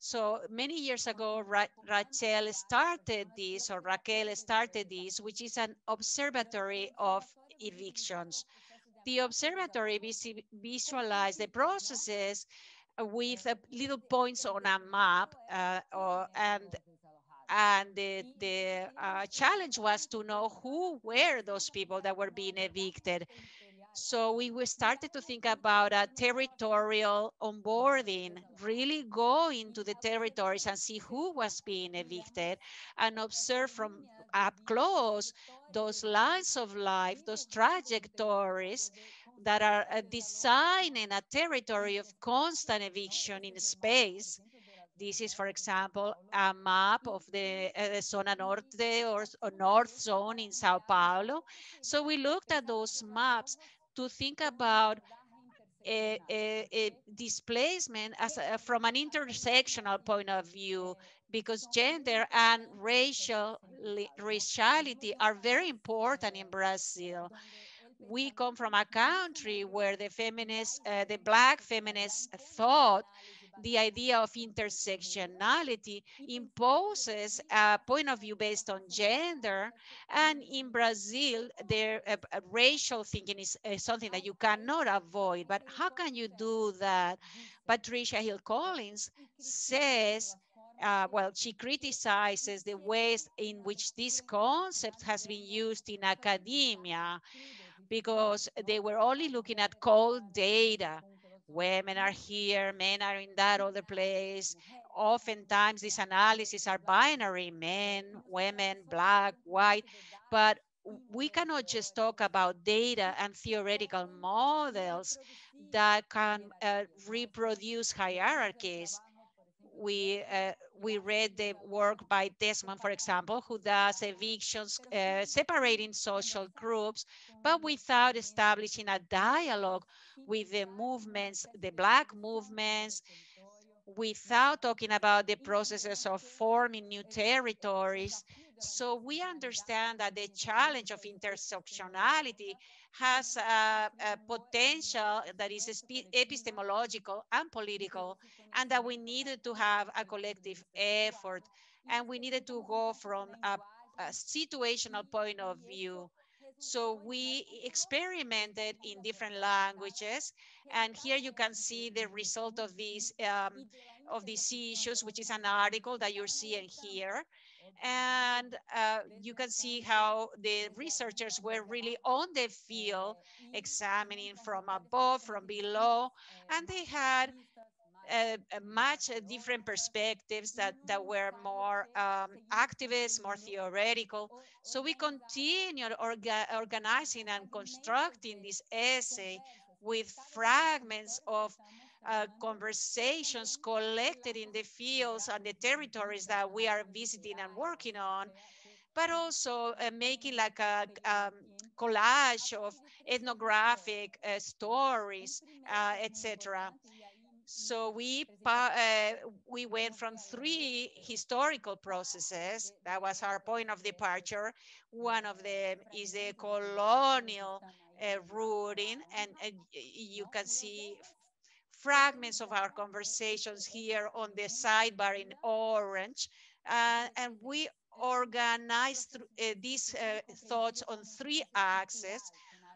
So many years ago, Ra Rachel started this, or Raquel started this, which is an observatory of evictions. The observatory vis visualized the processes with little points on a map, uh, or, and and the, the uh, challenge was to know who were those people that were being evicted. So we started to think about a territorial onboarding, really go into the territories and see who was being evicted and observe from up close those lines of life, those trajectories that are uh, designing a territory of constant eviction in space. This is, for example, a map of the uh, Zona Norte or, or North Zone in Sao Paulo. So we looked at those maps to think about a, a, a displacement as a, from an intersectional point of view because gender and racial raciality are very important in Brazil. We come from a country where the feminist, uh, the black feminist thought the idea of intersectionality imposes a point of view based on gender. And in Brazil, their uh, uh, racial thinking is uh, something that you cannot avoid. But how can you do that? Patricia Hill Collins says, uh, well, she criticizes the ways in which this concept has been used in academia because they were only looking at cold data women are here, men are in that other place. Oftentimes these analyses are binary, men, women, black, white, but we cannot just talk about data and theoretical models that can uh, reproduce hierarchies. We, uh, we read the work by Desmond, for example, who does evictions, uh, separating social groups, but without establishing a dialogue with the movements, the Black movements, without talking about the processes of forming new territories. So we understand that the challenge of intersectionality has a, a, potential that is epistemological and political, and that we needed to have a collective effort, and we needed to go from a, a situational point of view so we experimented in different languages. And here you can see the result of these, um, of these issues, which is an article that you're seeing here. And uh, you can see how the researchers were really on the field, examining from above, from below, and they had uh, much uh, different perspectives that, that were more um, activist, more theoretical. So we continued orga organizing and constructing this essay with fragments of uh, conversations collected in the fields and the territories that we are visiting and working on, but also uh, making like a um, collage of ethnographic uh, stories, uh, etc. So we uh, we went from three historical processes. That was our point of departure. One of them is the colonial uh, rooting, and you can see fragments of our conversations here on the sidebar in orange. Uh, and we organized uh, these uh, thoughts on three axes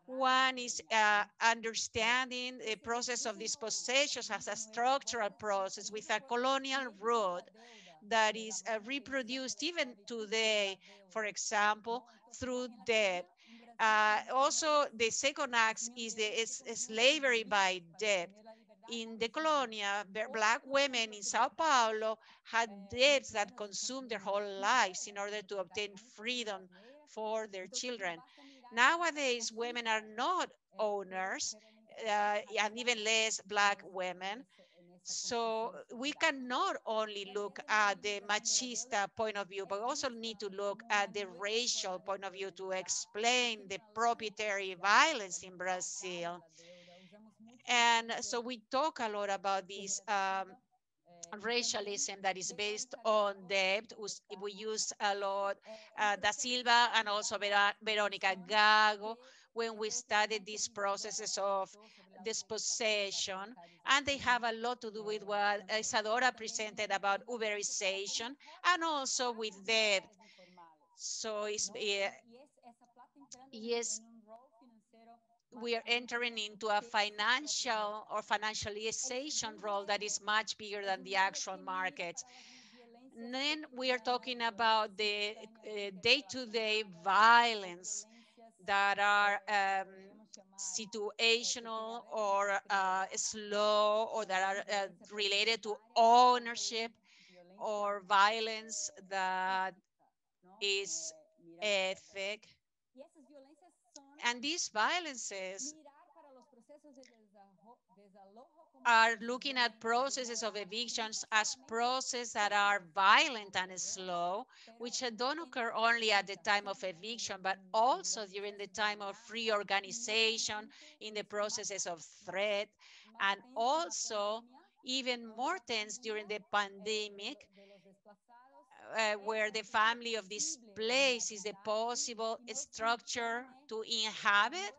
one is uh, understanding the process of dispossession as a structural process with a colonial root that is uh, reproduced even today, for example, through debt. Uh, also, the second act is the is, is slavery by debt. In the colonia, black women in Sao Paulo had debts that consumed their whole lives in order to obtain freedom for their children. Nowadays, women are not owners, uh, and even less black women. So we cannot only look at the machista point of view, but also need to look at the racial point of view to explain the proprietary violence in Brazil. And so we talk a lot about this um, racialism that is based on debt. We use a lot uh, Da Silva and also Ver Veronica Gago when we studied these processes of dispossession. And they have a lot to do with what Isadora presented about Uberization and also with debt. So it's, uh, yes, we are entering into a financial or financialization role that is much bigger than the actual markets. Then we are talking about the uh, day-to-day -day violence that are um, situational or uh, slow or that are uh, related to ownership or violence that is ethic. And these violences are looking at processes of evictions as processes that are violent and slow, which don't occur only at the time of eviction, but also during the time of reorganization in the processes of threat, and also even more tense during the pandemic, uh, where the family of this place is the possible structure to inhabit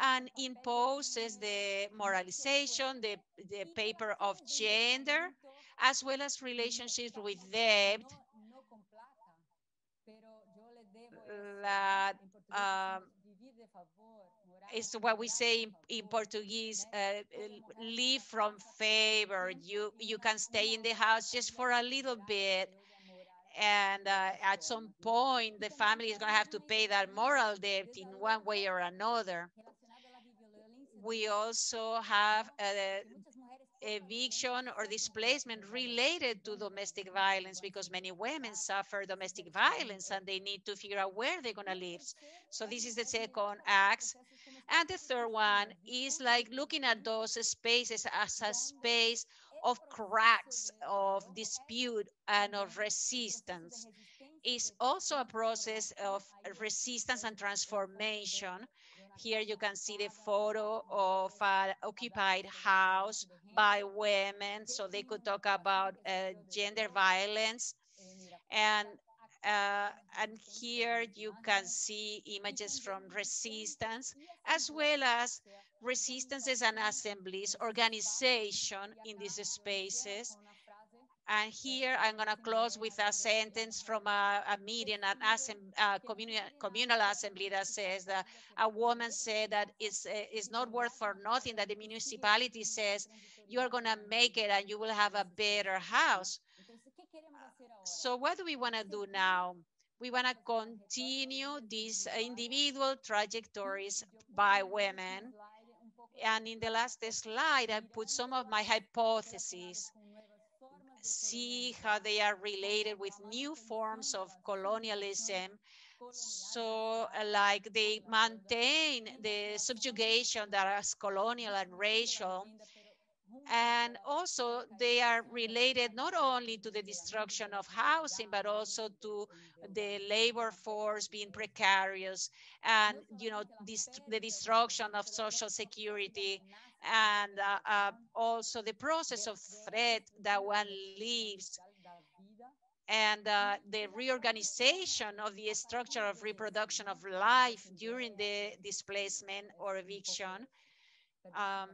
and imposes the moralization, the, the paper of gender, as well as relationships with debt that um, is what we say in, in Portuguese, uh, live from favor. You, you can stay in the house just for a little bit and uh, at some point the family is going to have to pay that moral debt in one way or another we also have a, eviction or displacement related to domestic violence because many women suffer domestic violence and they need to figure out where they're going to live. So this is the second act. And the third one is like looking at those spaces as a space of cracks, of dispute, and of resistance. It's also a process of resistance and transformation here you can see the photo of an occupied house by women, so they could talk about uh, gender violence. And, uh, and here you can see images from resistance, as well as resistances and assemblies, organization in these spaces. And here I'm going to close with a sentence from a, a meeting, an a communal, communal assembly that says that a woman said that it's, uh, it's not worth for nothing that the municipality says you are going to make it and you will have a better house. So what do we want to do now? We want to continue these individual trajectories by women. And in the last slide, I put some of my hypotheses see how they are related with new forms of colonialism. So like they maintain the subjugation that is colonial and racial, and also they are related not only to the destruction of housing, but also to the labor force being precarious and, you know, the destruction of social security and uh, uh, also the process of threat that one lives and uh, the reorganization of the structure of reproduction of life during the displacement or eviction. Um,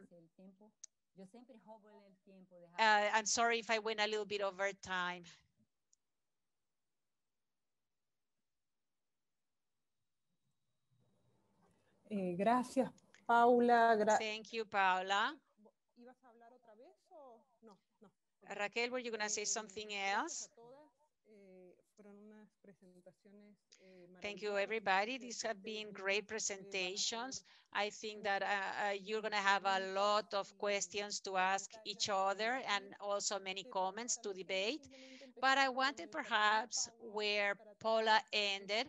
uh, I'm sorry if I went a little bit over time. Eh, gracias, Paula. Gra Thank you, Paula. ¿Ibas a hablar otra vez o no? No. Raquel, were you going to say something else? Thank you, everybody. These have been great presentations. I think that uh, uh, you're going to have a lot of questions to ask each other and also many comments to debate. But I wanted perhaps where Paula ended,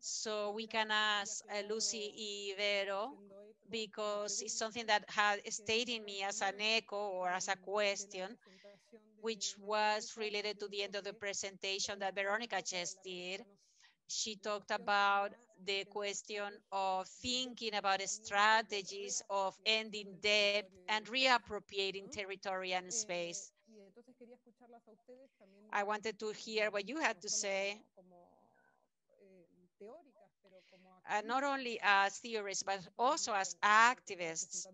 so we can ask uh, Luci Ibero, because it's something that had stayed in me as an echo or as a question, which was related to the end of the presentation that Veronica just did. She talked about the question of thinking about strategies of ending debt and reappropriating territory and space. I wanted to hear what you had to say uh, not only as theorists, but also as activists.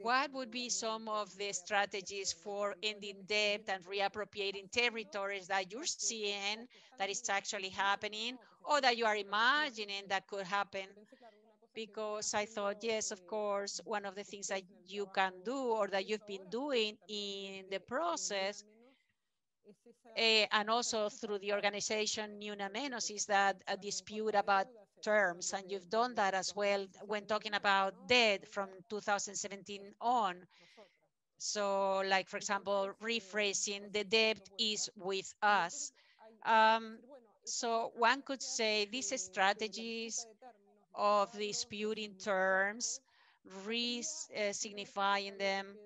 What would be some of the strategies for ending debt and reappropriating territories that you're seeing that is actually happening or that you are imagining that could happen? Because I thought, yes, of course, one of the things that you can do or that you've been doing in the process uh, and also through the organization Ni Una Menos is that a dispute about terms, and you've done that as well when talking about debt from 2017 on. So like, for example, rephrasing the debt is with us. Um, so one could say these strategies of disputing terms, re-signifying them,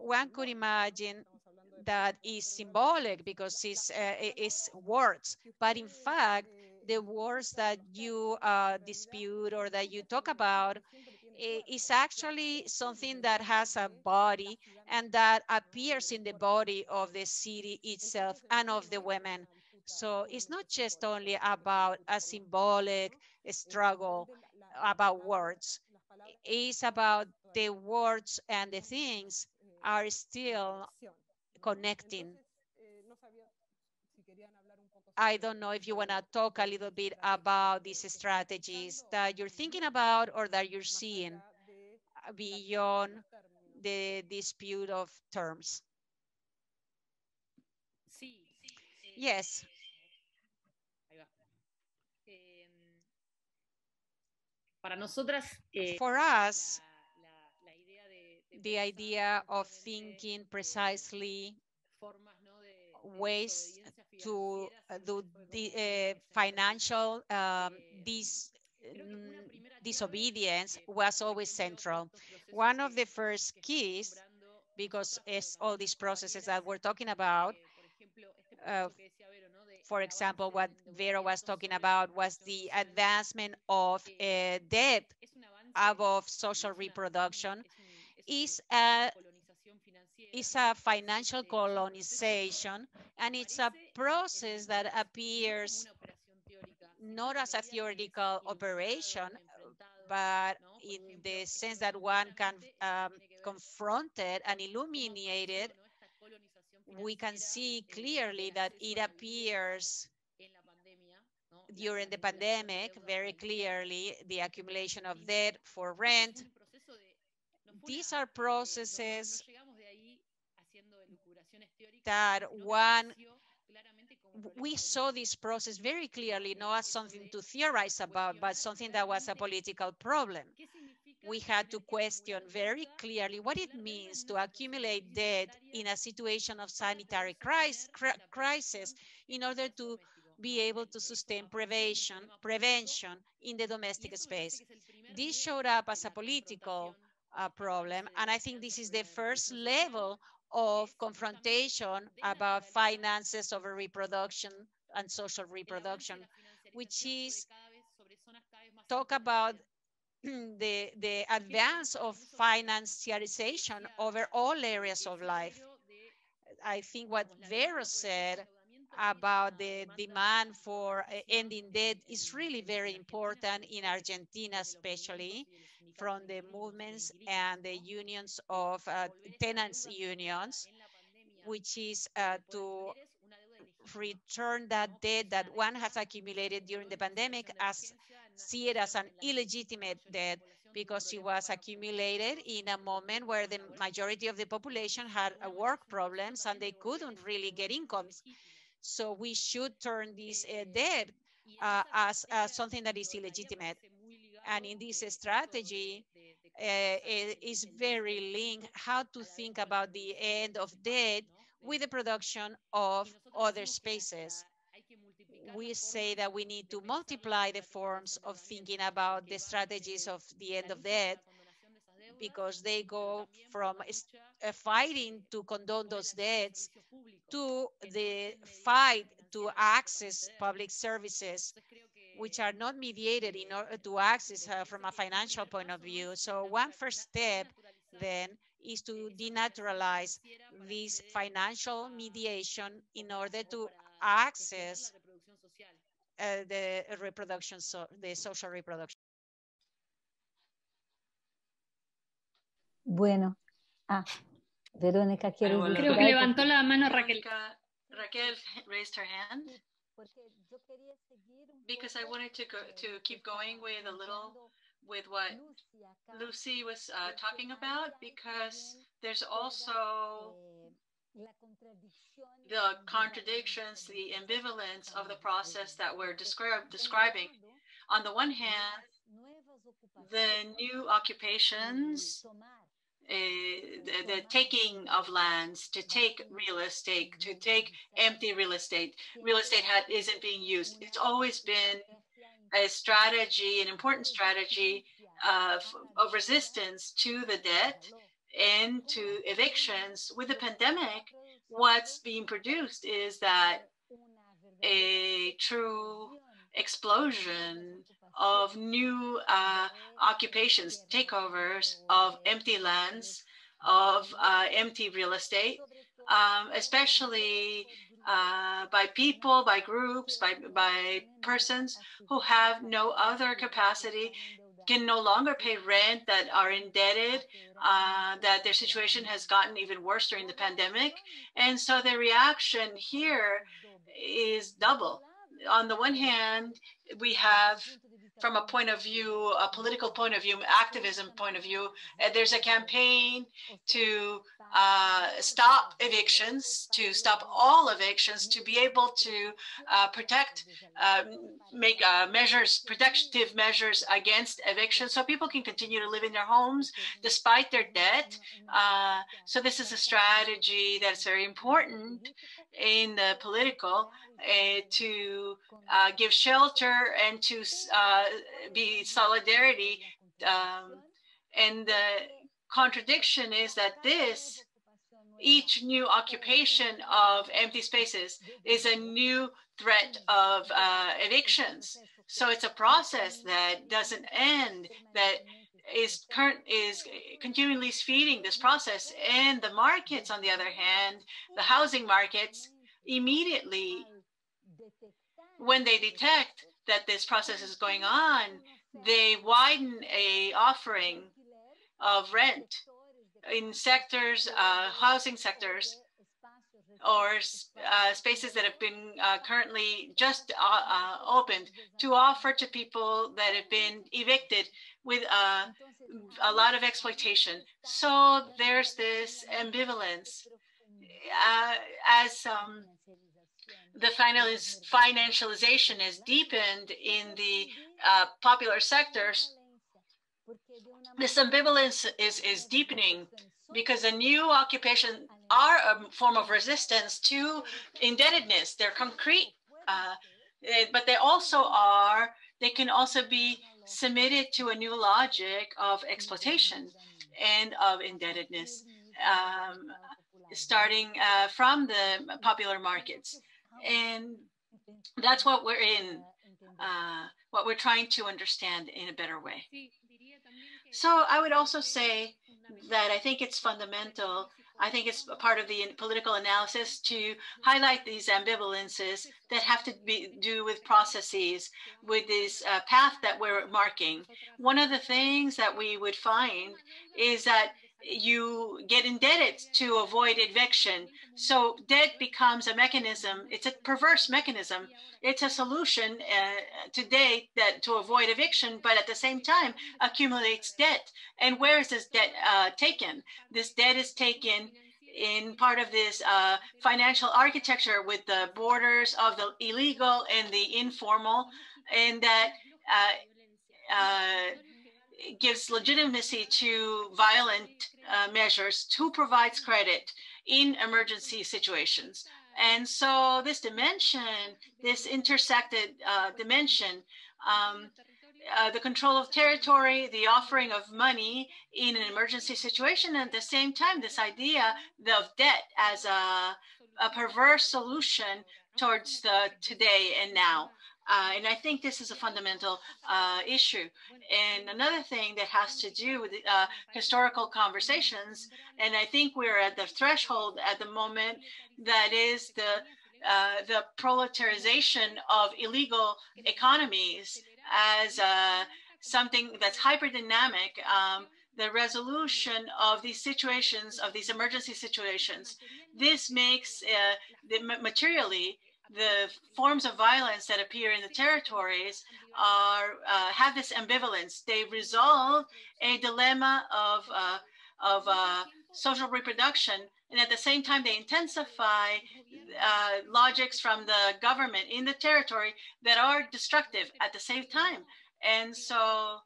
one could imagine that is symbolic because it's, uh, it's words, but in fact, the words that you uh, dispute or that you talk about is actually something that has a body and that appears in the body of the city itself and of the women. So it's not just only about a symbolic struggle about words. It's about the words and the things are still connecting. I don't know if you want to talk a little bit about these strategies that you're thinking about or that you're seeing beyond the dispute of terms. Yes. For us, the idea of thinking precisely ways to do the uh, financial um, dis, mm, disobedience was always central. One of the first keys, because it's all these processes that we're talking about, uh, for example, what Vera was talking about was the advancement of uh, debt above social reproduction is a is a financial colonization, and it's a process that appears not as a theoretical operation, but in the sense that one can um, confront it and illuminate it, we can see clearly that it appears during the pandemic very clearly the accumulation of debt for rent. These are processes that one we saw this process very clearly, not as something to theorize about, but something that was a political problem. We had to question very clearly what it means to accumulate debt in a situation of sanitary crisis, in order to be able to sustain prevention, prevention in the domestic space. This showed up as a political uh, problem, and I think this is the first level of confrontation about finances over reproduction and social reproduction, which is talk about the, the advance of financiarization over all areas of life. I think what Vero said about the demand for ending debt is really very important in Argentina, especially from the movements and the unions of uh, tenants unions, which is uh, to return that debt that one has accumulated during the pandemic as see it as an illegitimate debt because it was accumulated in a moment where the majority of the population had uh, work problems and they couldn't really get incomes. So we should turn this uh, debt uh, as uh, something that is illegitimate. And in this strategy, uh, it is very linked how to think about the end of debt with the production of other spaces. We say that we need to multiply the forms of thinking about the strategies of the end of debt because they go from uh, fighting to condone those debts to the fight to access public services which are not mediated in order to access uh, from a financial point of view. So one first step then is to denaturalize this financial mediation in order to access uh, the reproduction, so the social reproduction. Bueno, ah, Verónica quiere bueno, Creo que levantó la mano Raquel. Raquel raised her hand because I wanted to go to keep going with a little with what Luci was uh, talking about because there's also the contradictions, the ambivalence of the process that we're descri- describing. On the one hand, the new occupations, Uh, the, the, taking of lands, to take real estate, to take empty real estate. Real estate had, isn't being used. It's always been a strategy, an important strategy of, of resistance to the debt and to evictions. With the pandemic, what's being produced is that a true explosion of new uh, occupations, takeovers of empty lands, of uh, empty real estate, um, especially uh, by people, by groups, by, by persons who have no other capacity, can no longer pay rent, that are indebted, uh, that their situation has gotten even worse during the pandemic. And so the reaction here is double. On the one hand, we have from a point of view, a political point of view, activism point of view. Uh, there's a campaign to uh, stop evictions, to stop all evictions, to be able to uh, protect, um, make uh, measures, protective measures against eviction so people can continue to live in their homes despite their debt. Uh, so this is a strategy that's very important in the political uh, to uh, give shelter and to uh, be solidarity. Um, and the contradiction is that this, each new occupation of empty spaces is a new threat of uh, evictions. So it's a process that doesn't end, that is current is continually feeding this process and the markets on the other hand the housing markets immediately when they detect that this process is going on, they widen a offering of rent in sectors, uh, housing sectors, or uh, spaces that have been uh, currently just uh, uh, opened to offer to people that have been evicted with uh, a lot of exploitation. So there's this ambivalence as um, the financialization has deepened in the uh, popular sectors, this ambivalence is, is deepening because a new occupation are a form of resistance to indebtedness. They're concrete, uh, eh, but they also are, they can also be submitted to a new logic of exploitation and of indebtedness, um, starting uh, from the popular markets. And that's what we're in, uh, what we're trying to understand in a better way. So I would also say that I think it's fundamental. I think it's a part of the political analysis to highlight these ambivalences that have to be do with processes, with this uh, path that we're marking. One of the things that we would find is that you get indebted to avoid eviction. So debt becomes a mechanism. It's a perverse mechanism. It's a solution uh, today that to avoid eviction, but at the same time accumulates debt. And where is this debt uh, taken? This debt is taken in part of this uh, financial architecture with the borders of the illegal and the informal, and that uh, uh, gives legitimacy to violent uh, measures, to provides credit in emergency situations. And so this dimension, this intersected uh, dimension, um, uh, the control of territory, the offering of money in an emergency situation, and at the same time, this idea of debt as a, a perverse solution towards the today and now. Uh, and I think this is a fundamental uh, issue. And another thing that has to do with uh, historical conversations, and I think we're at the threshold at the moment, that is the uh, the proletarization of illegal economies as uh, something that's hyperdynamic. Um, the resolution of these situations, of these emergency situations, this makes uh, materially the forms of violence that appear in the territories are uh, have this ambivalence. They resolve a dilemma of uh, of uh, social reproduction. And at the same time, they intensify uh, logics from the government in the territory that are destructive at the same time. And so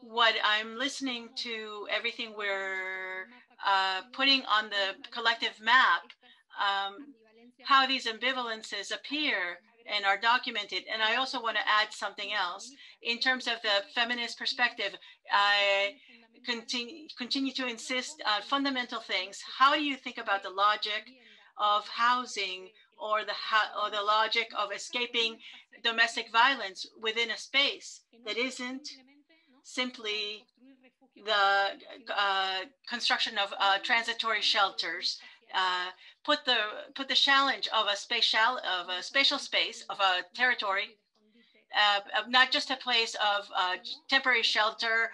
what I'm listening to, everything we're uh, putting on the collective map, um, how these ambivalences appear and are documented. And I also want to add something else. In terms of the feminist perspective, I continue, continue to insist on fundamental things. How do you think about the logic of housing or the, or the logic of escaping domestic violence within a space that isn't simply the uh, construction of uh, transitory shelters, uh, put the put the challenge of a spatial of a spatial space of a territory, uh, not just a place of uh, temporary shelter,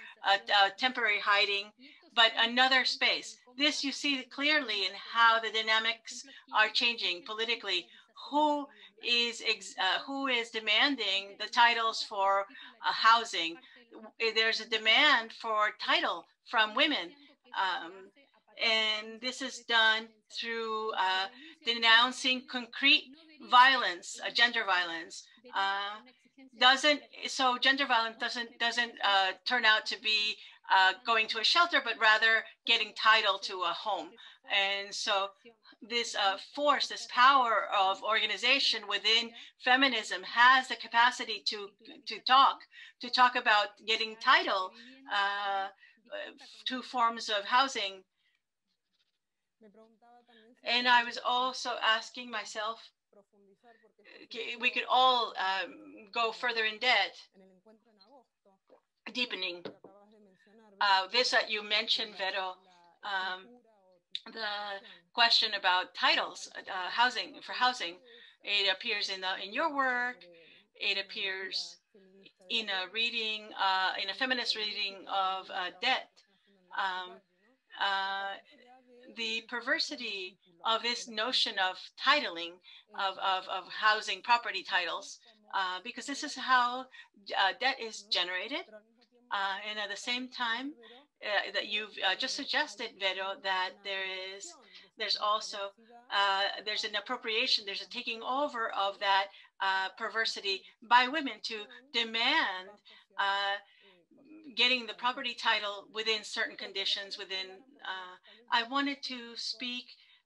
temporary hiding, but another space. This you see clearly in how the dynamics are changing politically. Who is uh, who is demanding the titles for uh, housing? There's a demand for title from women. Um, and this is done through uh, denouncing concrete violence, uh, gender violence. Uh, doesn't so gender violence doesn't doesn't uh, turn out to be uh, going to a shelter, but rather getting title to a home. And so this uh, force, this power of organization within feminism has the capacity to to talk, to talk about getting title to forms of housing and I was also asking myself, we could all um, go further in debt, deepening. Uh, this that you mentioned, Vero, um, the question about titles, uh, housing for housing, it appears in the in your work. It appears in a reading, uh, in a feminist reading of uh, debt. Um, uh, the perversity of this notion of titling, of, of, of housing property titles, uh, because this is how uh, debt is generated. Uh, and at the same time, uh, that you've uh, just suggested, Vero, that there is, there's also, uh, there's an appropriation, there's a taking over of that perversity by women to demand getting the property title within certain conditions within uh, i wanted to speak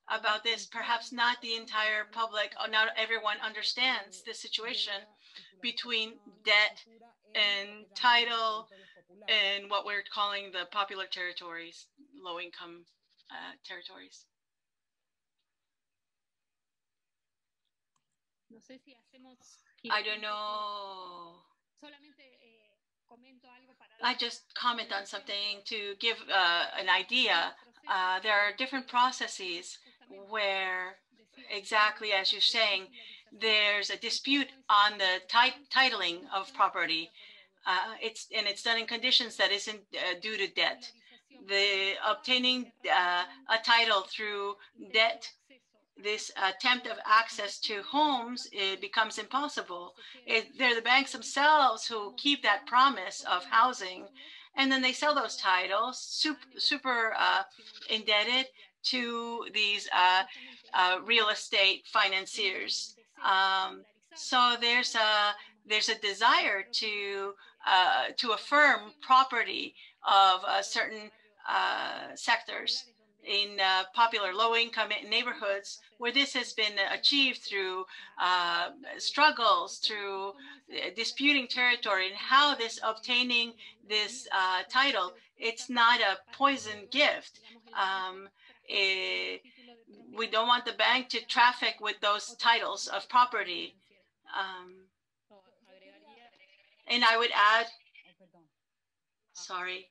about this perhaps not the entire public or not everyone understands the situation between debt and title and what we're calling the popular territories low income uh, territories I don't know. I just comment on something to give uh, an idea. Uh, there are different processes where, exactly as you're saying, there's a dispute on the titling of property. Uh, it's and it's done in conditions that isn't uh, due to debt. The obtaining uh, a title through debt this attempt of access to homes it becomes impossible. It, they're the banks themselves who keep that promise of housing, and then they sell those titles, super, super uh, indebted to these uh, uh, real estate financiers. Um, so there's a there's a desire to uh, to affirm property of uh, certain uh, sectors in uh, popular low-income neighborhoods where this has been achieved through uh, struggles, through uh, disputing territory, and how this obtaining this uh, title, it's not a poison gift. Um, it, we don't want the bank to traffic with those titles of property. Um, and I would add, sorry,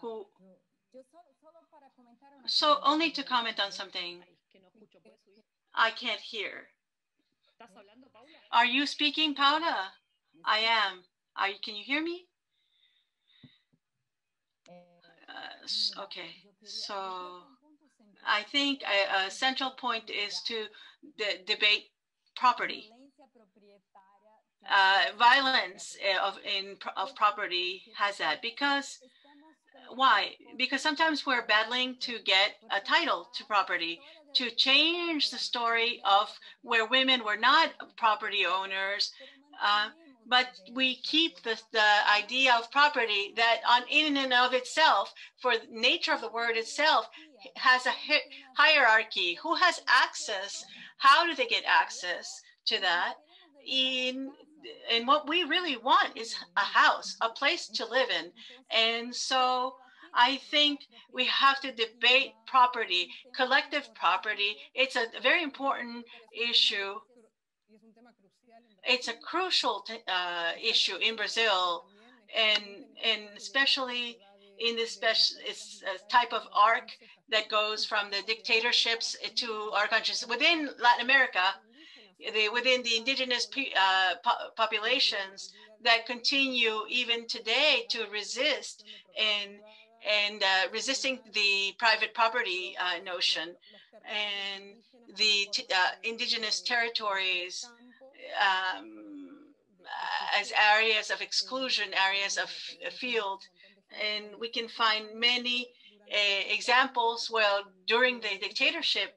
who so only to comment on something. I can't hear. Are you speaking, Paula? I am. Are you, can you hear me? Uh, okay, so I think a, a, central point is to de debate property. Uh, violence of in of property has that because Why? Because sometimes we're battling to get a title to property, to change the story of where women were not property owners, uh, but we keep the, the idea of property that on in and of itself, for nature of the word itself, has a hi hierarchy. Who has access? How do they get access to that? In and what we really want is a house, a place to live in. And so I think we have to debate property, collective property. It's a very important issue. It's a crucial uh, issue in Brazil, and and especially in this special type of arc that goes from the dictatorships to our countries within Latin America the, within the indigenous uh, po populations that continue even today to resist and and uh, resisting the private property uh, notion and the uh, indigenous territories um, as areas of exclusion, areas of field. And we can find many uh, examples, well, during the dictatorship,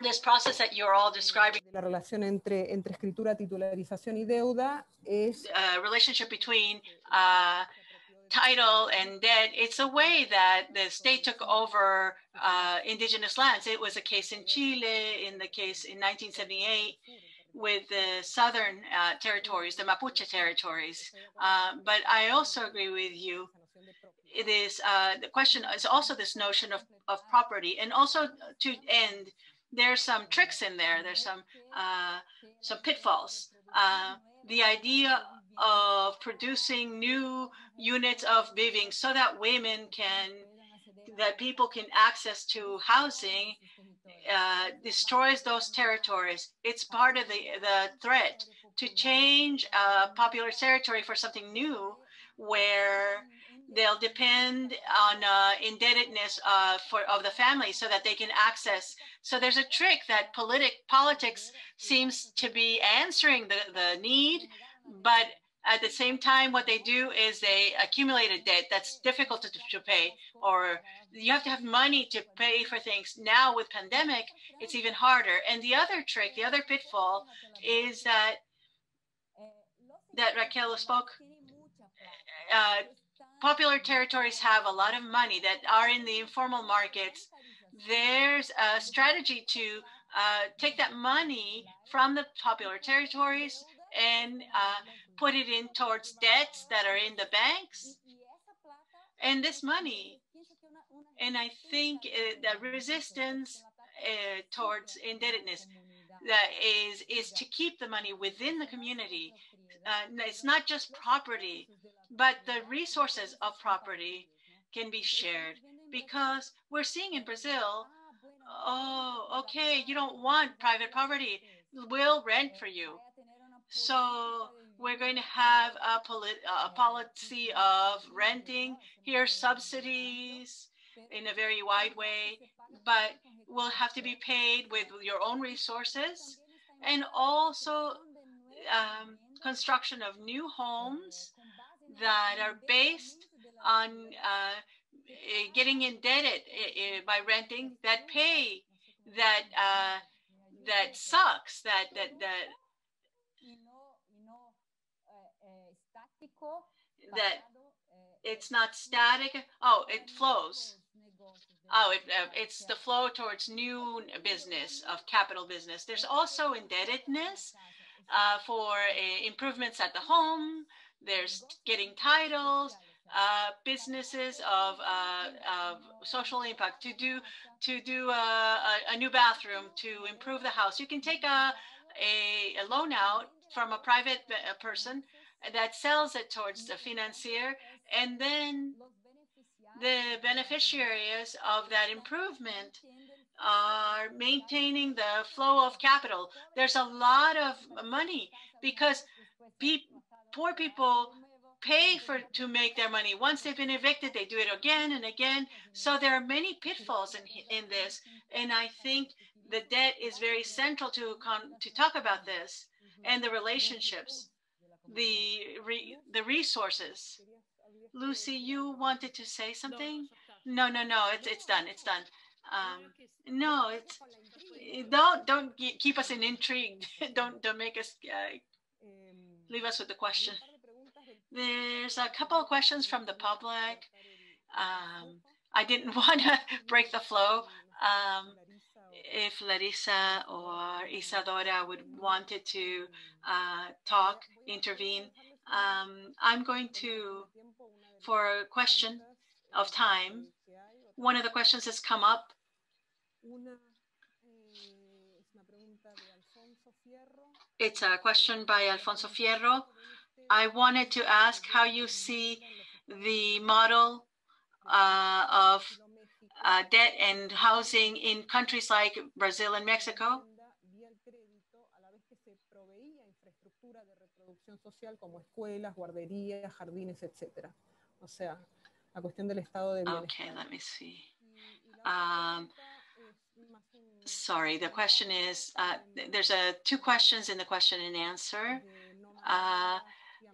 this process that you're all describing. La relación entre, entre escritura, titularización y deuda es... Uh, relationship between uh, title and debt, it's a way that the state took over uh, indigenous lands. It was a case in Chile, in the case in 1978 with the southern uh, territories, the Mapuche territories. Uh, but I also agree with you. It is uh, the question is also this notion of, of property and also to end there's some tricks in there. There's some uh, some pitfalls. Uh, the idea of producing new units of living so that women can, that people can access to housing, uh, destroys those territories. It's part of the the threat to change a popular territory for something new, where they'll depend on uh, indebtedness uh, for of the family so that they can access. So there's a trick that politic politics seems to be answering the, the need, but at the same time, what they do is they accumulate a debt that's difficult to, to pay, or you have to have money to pay for things. Now with pandemic, it's even harder. And the other trick, the other pitfall, is that that Raquel spoke. Uh, popular territories have a lot of money that are in the informal markets, there's a strategy to uh, take that money from the popular territories and uh, put it in towards debts that are in the banks. And this money, and I think uh, the resistance uh, towards indebtedness that is is to keep the money within the community. Uh, it's not just property but the resources of property can be shared because we're seeing in Brazil, oh, okay, you don't want private property, we'll rent for you. So we're going to have a, polit- a policy of renting. Here, subsidies in a very wide way, but will have to be paid with your own resources and also um, construction of new homes that are based on uh, getting indebted by renting that pay that uh, that sucks that that that that it's not static. Oh it flows. Oh it, uh, it's the flow towards new business of capital business. There's also indebtedness uh, for uh, improvements at the home. There's getting titles, uh, businesses of, uh, of social impact to do to do a, a, a, new bathroom to improve the house. You can take a, a, a loan out from a private person that sells it towards the financier, and then the beneficiaries of that improvement are maintaining the flow of capital. There's a lot of money because people poor people pay for to make their money. Once they've been evicted, they do it again and again. So there are many pitfalls in in this, and I think the debt is very central to to talk about this and the relationships, the re, the resources. Luci, you wanted to say something? No, no, no, it's, it's done, it's done. Um, no, it's, don't, don't keep us in intrigue. don't, don't make us, uh, leave us with the question. There's a couple of questions from the public. Um, I didn't want to break the flow. Um, if Larissa or Isadora would wanted to uh, talk, intervene, um, I'm going to, for a question of time, one of the questions has come up. It's a question by Alfonso Fierro. I wanted to ask how you see the model uh, of uh, debt and housing in countries like Brazil and Mexico. Okay, let me see. Um, sorry, the question is, uh, there's a two questions in the question and answer. Uh,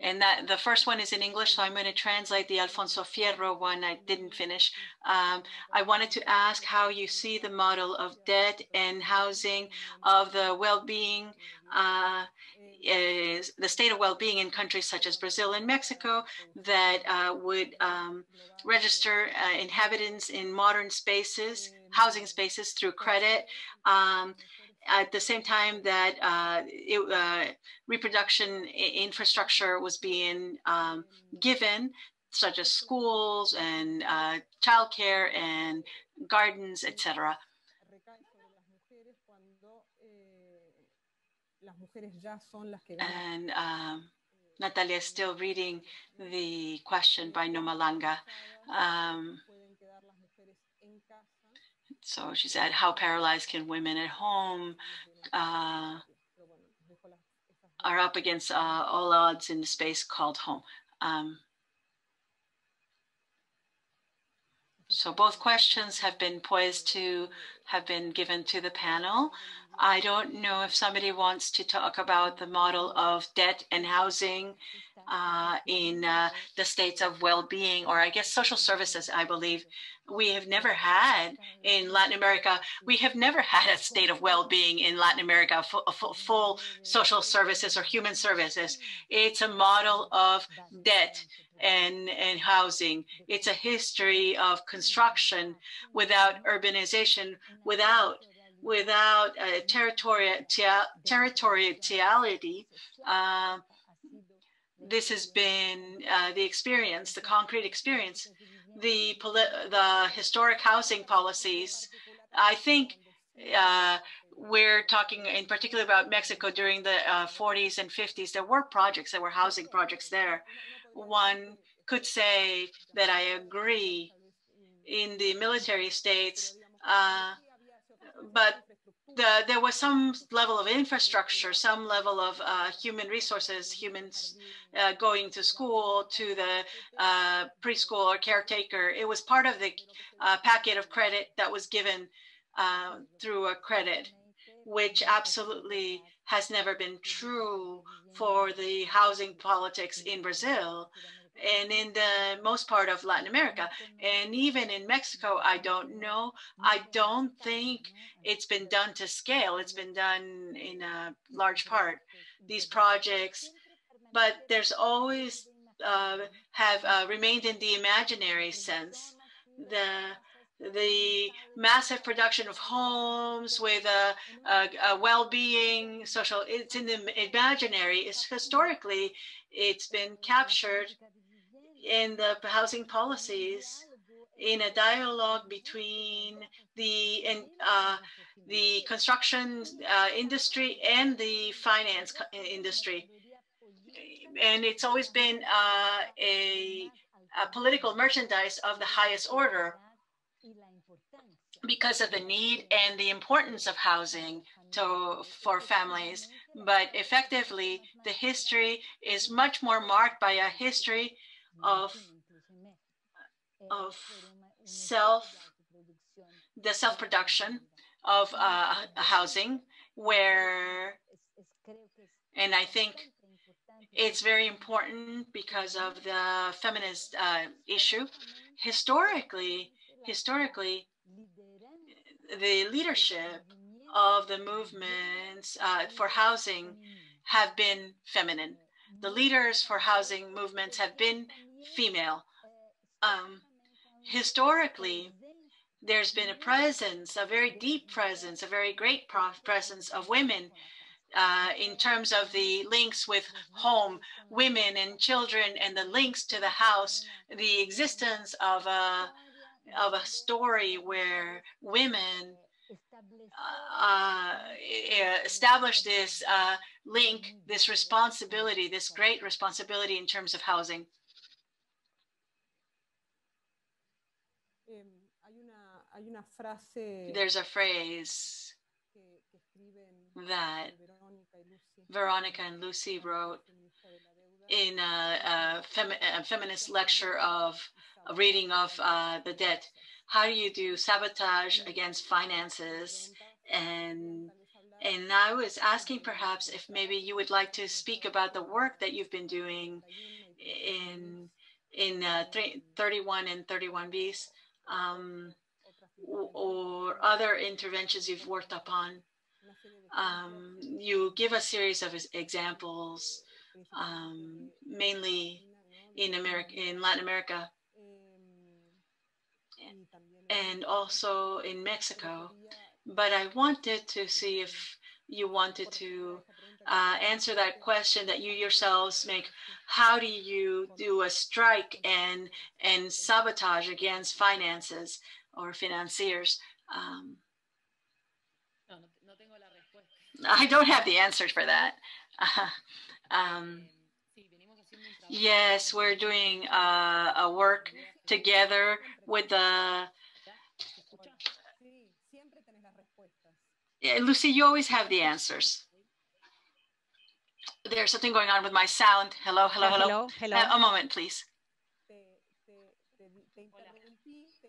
and that the first one is in English, so I'm going to translate the Alfonso Fierro one I didn't finish. Um, I wanted to ask how you see the model of debt and housing of the well-being, uh, the state of well-being in countries such as Brazil and Mexico that uh, would um, register uh, inhabitants in modern spaces, housing spaces through credit. Um, at the same time that uh, it, uh, reproduction infrastructure was being um, given, such as schools and uh, childcare and gardens, etc. And um, Natalia is still reading the question by Nomalanga. Um, so she said, how paralyzed can women at home uh, are up against uh, all odds in the space called home. Um, so both questions have been poised to have been given to the panel. I don't know if somebody wants to talk about the model of debt and housing uh, in uh, the states of well-being, or I guess social services, I believe. We have never had in Latin America, we have never had a state of well-being in Latin America, full, full, full social services or human services. It's a model of debt and, and housing. It's a history of construction without urbanization, without without territoriality. Uh, this has been uh, the experience, the concrete experience, the, the historic housing policies. I think uh, we're talking in particular about Mexico during the 40s uh, and 50s. There were projects, there were housing projects there. One could say that I agree in the military states, uh, but the, there was some level of infrastructure, some level of uh, human resources, humans uh, going to school, to the uh, preschool or caretaker. It was part of the uh, packet of credit that was given uh, through a credit, which absolutely has never been true for the housing politics in Brazil and in the most part of Latin America. And even in Mexico, I don't know. I don't think it's been done to scale. It's been done in a large part, these projects, but there's always uh, have uh, remained in the imaginary sense. The the massive production of homes with a, a, a well-being social it's in the imaginary it's historically it's been captured in the housing policies in a dialogue between the uh, the construction uh, industry and the finance industry. And it's always been uh, a, a political merchandise of the highest order because of the need and the importance of housing to, for families. But effectively, the history is much more marked by a history of, of self, the self-production of uh, housing where, and I think it's very important because of the feminist uh, issue. Historically, historically, the leadership of the movements uh, for housing have been feminine. The leaders for housing movements have been female. Um, historically, there's been a presence, a very deep presence, a very great presence of women uh, in terms of the links with home, women and children, and the links to the house, the existence of a, of a story where women uh, establish this uh, link, this responsibility, this great responsibility in terms of housing. There's a phrase that Veronica and Luci wrote in a, a, femi a feminist lecture of a reading of uh, the debt. How do you do sabotage against finances? And and I was asking perhaps if maybe you would like to speak about the work that you've been doing in in uh, 31 and 31 Bis. Um, or other interventions you've worked upon. Um, you give a series of examples, um, mainly in America, in Latin America, and also in Mexico. But I wanted to see if you wanted to uh, answer that question that you yourselves make. How do you do a strike and and sabotage against finances? or financiers. Um, I don't have the answers for that. um, yes, we're doing uh, a work together with the. Yeah, Luci, you always have the answers. There's something going on with my sound. Hello, hello, hello. Hello, hello. Uh, a moment, please.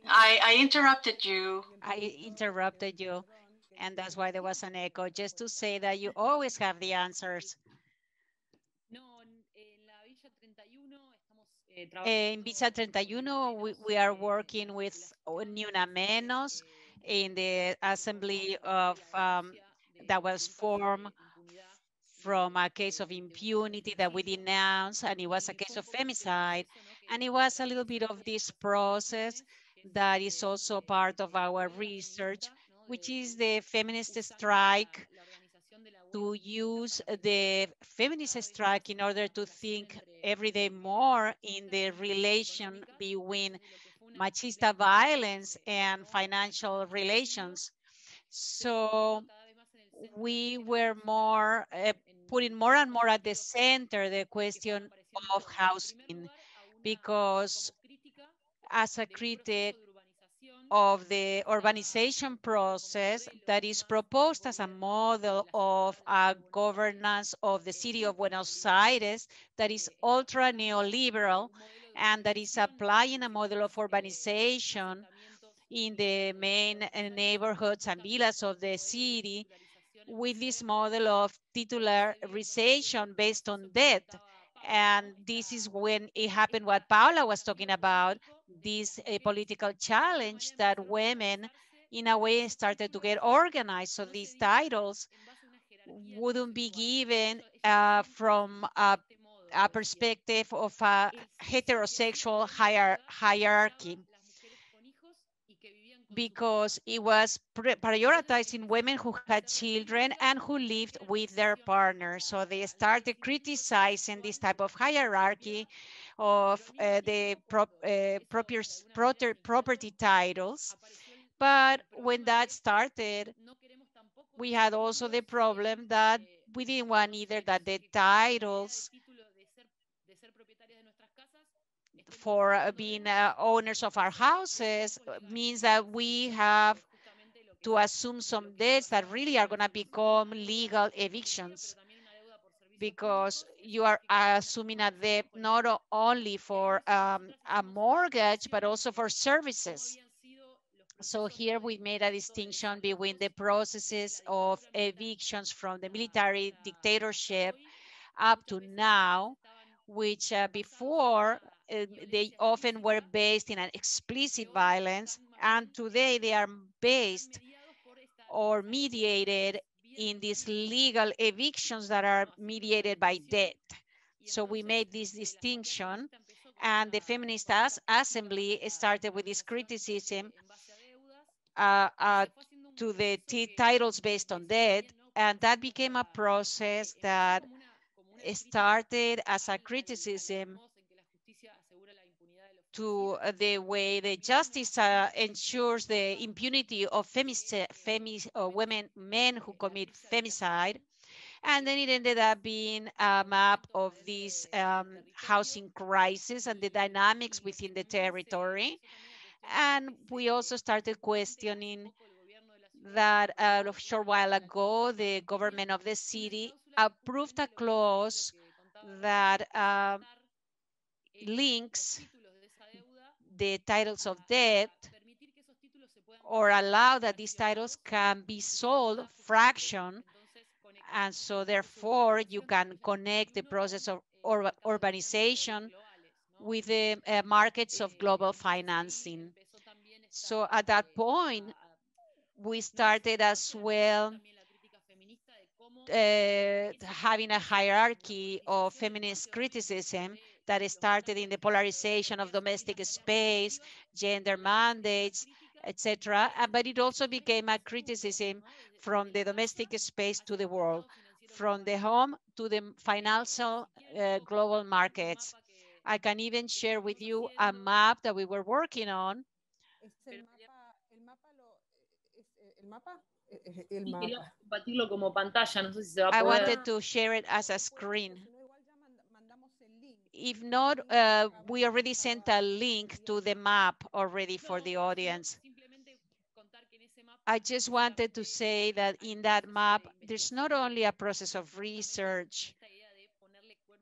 I, I interrupted you. I interrupted you, and that's why there was an echo, just to say that you always have the answers. No, in Villa 31, we, we are working with Ni Una Menos in the assembly of um, that was formed from a case of impunity that we denounced, and it was a case of femicide. And it was a little bit of this process that is also part of our research, which is the feminist strike to use the feminist strike in order to think every day more in the relation between machista violence and financial relations. So we were more uh, putting more and more at the center the question of housing because as a critic of the urbanization process that is proposed as a model of a governance of the city of Buenos Aires that is ultra neoliberal and that is applying a model of urbanization in the main neighborhoods and villas of the city with this model of titularization based on debt. And this is when it happened what Paula was talking about, this a political challenge that women in a way started to get organized. So these titles wouldn't be given uh, from a, a, perspective of a heterosexual hier hierarchy because it was prioritizing women who had children and who lived with their partners. So they started criticizing this type of hierarchy of uh, the uh, proper, property titles. But when that started, we had also the problem that we didn't want either that the titles for uh, being uh, owners of our houses means that we have to assume some debts that really are going to become legal evictions because you are assuming a debt not only for um, a mortgage, but also for services. So here we made a distinction between the processes of evictions from the military dictatorship up to now, which uh, before they often were based in an explicit violence, and today they are based or mediated in these legal evictions that are mediated by debt. So we made this distinction and the Feminist Assembly started with this criticism uh, uh, to the titles based on debt. And that became a process that started as a criticism to the way the justice uh, ensures the impunity of femis, femis, uh, women, men who commit femicide. And then it ended up being a map of this um, housing crisis and the dynamics within the territory. And we also started questioning that uh, a short while ago, the government of the city approved a clause that uh, links the titles of debt or allow that these titles can be sold fraction. And so therefore you can connect the process of ur urbanization with the uh, markets of global financing. So at that point, we started as well uh, having a hierarchy of feminist criticism that started in the polarization of domestic space, gender mandates, etc. Uh, but it also became a criticism from the domestic space to the world, from the home to the financial uh, global markets. I can even share with you a map that we were working on. I wanted to share it as a screen. If not, uh, we already sent a link to the map already for the audience. I just wanted to say that in that map, there's not only a process of research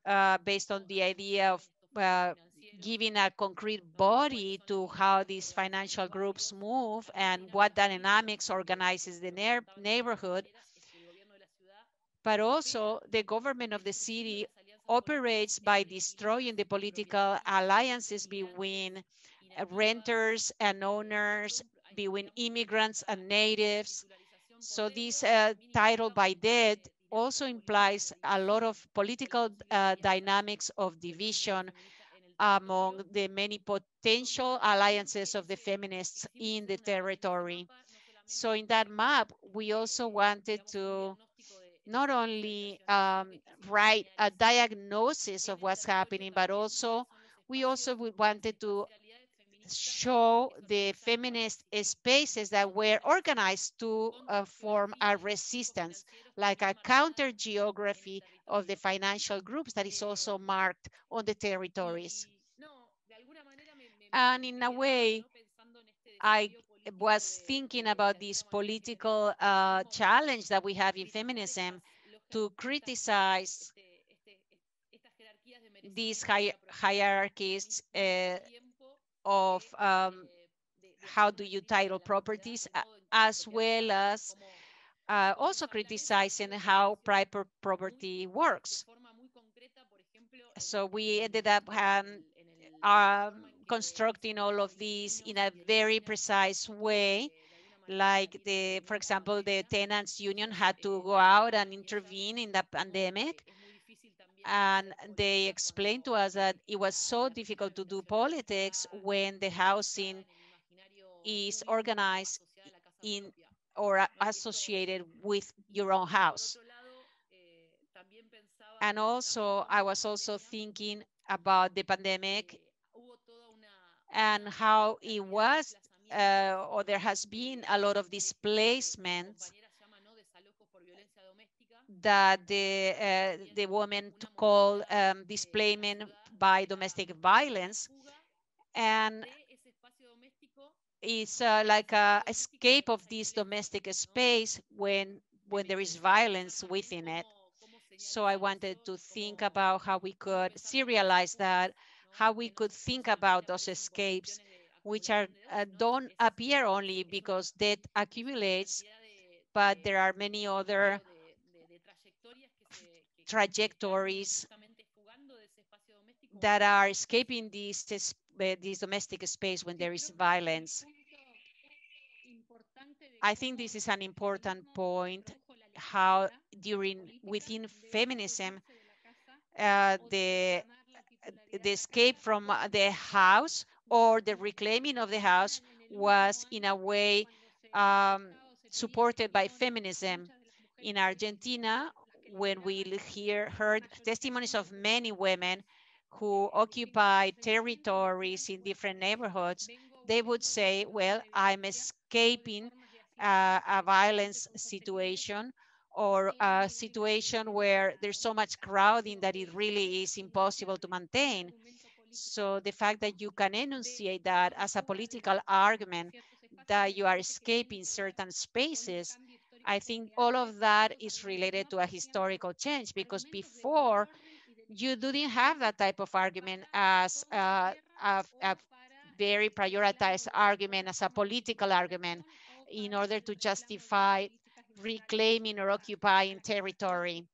uh, based on the idea of uh, giving a concrete body to how these financial groups move and what dynamics organizes the neighborhood. But also the government of the city operates by destroying the political alliances between renters and owners, between immigrants and natives. So this uh, title by debt also implies a lot of political uh, dynamics of division among the many potential alliances of the feminists in the territory. So in that map, we also wanted to not only um, write a diagnosis of what's happening, but also we also wanted to show the feminist spaces that were organized to uh, form a resistance, like a counter geography of the financial groups that is also marked on the territories. And in a way, I was thinking about this political uh, challenge that we have in feminism to criticize these hi hierarchies uh, of um, how do you title properties, as well as uh, also criticizing how private property works. So we ended up um, um, constructing all of these in a very precise way. Like the, for example, the tenants union had to go out and intervene in the pandemic and they explained to us that it was so difficult to do politics when the housing is organized in or associated with your own house. And also, I was also thinking about the pandemic and how it was, uh, or there has been a lot of displacement that the, uh, the woman call um, displacement by domestic violence. And it's uh, like a escape of this domestic space when, when there is violence within it. So I wanted to think about how we could serialize that, how we could think about those escapes, which are uh, don't appear only because debt accumulates, but there are many other trajectories that are escaping this, this, this domestic space when there is violence. I think this is an important point, how during within feminism, uh, the, the escape from the house or the reclaiming of the house was in a way um, supported by feminism. In Argentina, when we hear, heard testimonies of many women who occupied territories in different neighborhoods, they would say, well, I'm escaping uh, a violence situation or a situation where there's so much crowding that it really is impossible to maintain. So the fact that you can enunciate that as a political argument that you are escaping certain spaces, I think all of that is related to a historical change because before you didn't have that type of argument as a, a, a very prioritized argument, as a political argument in order to justify reclaiming or occupying territory.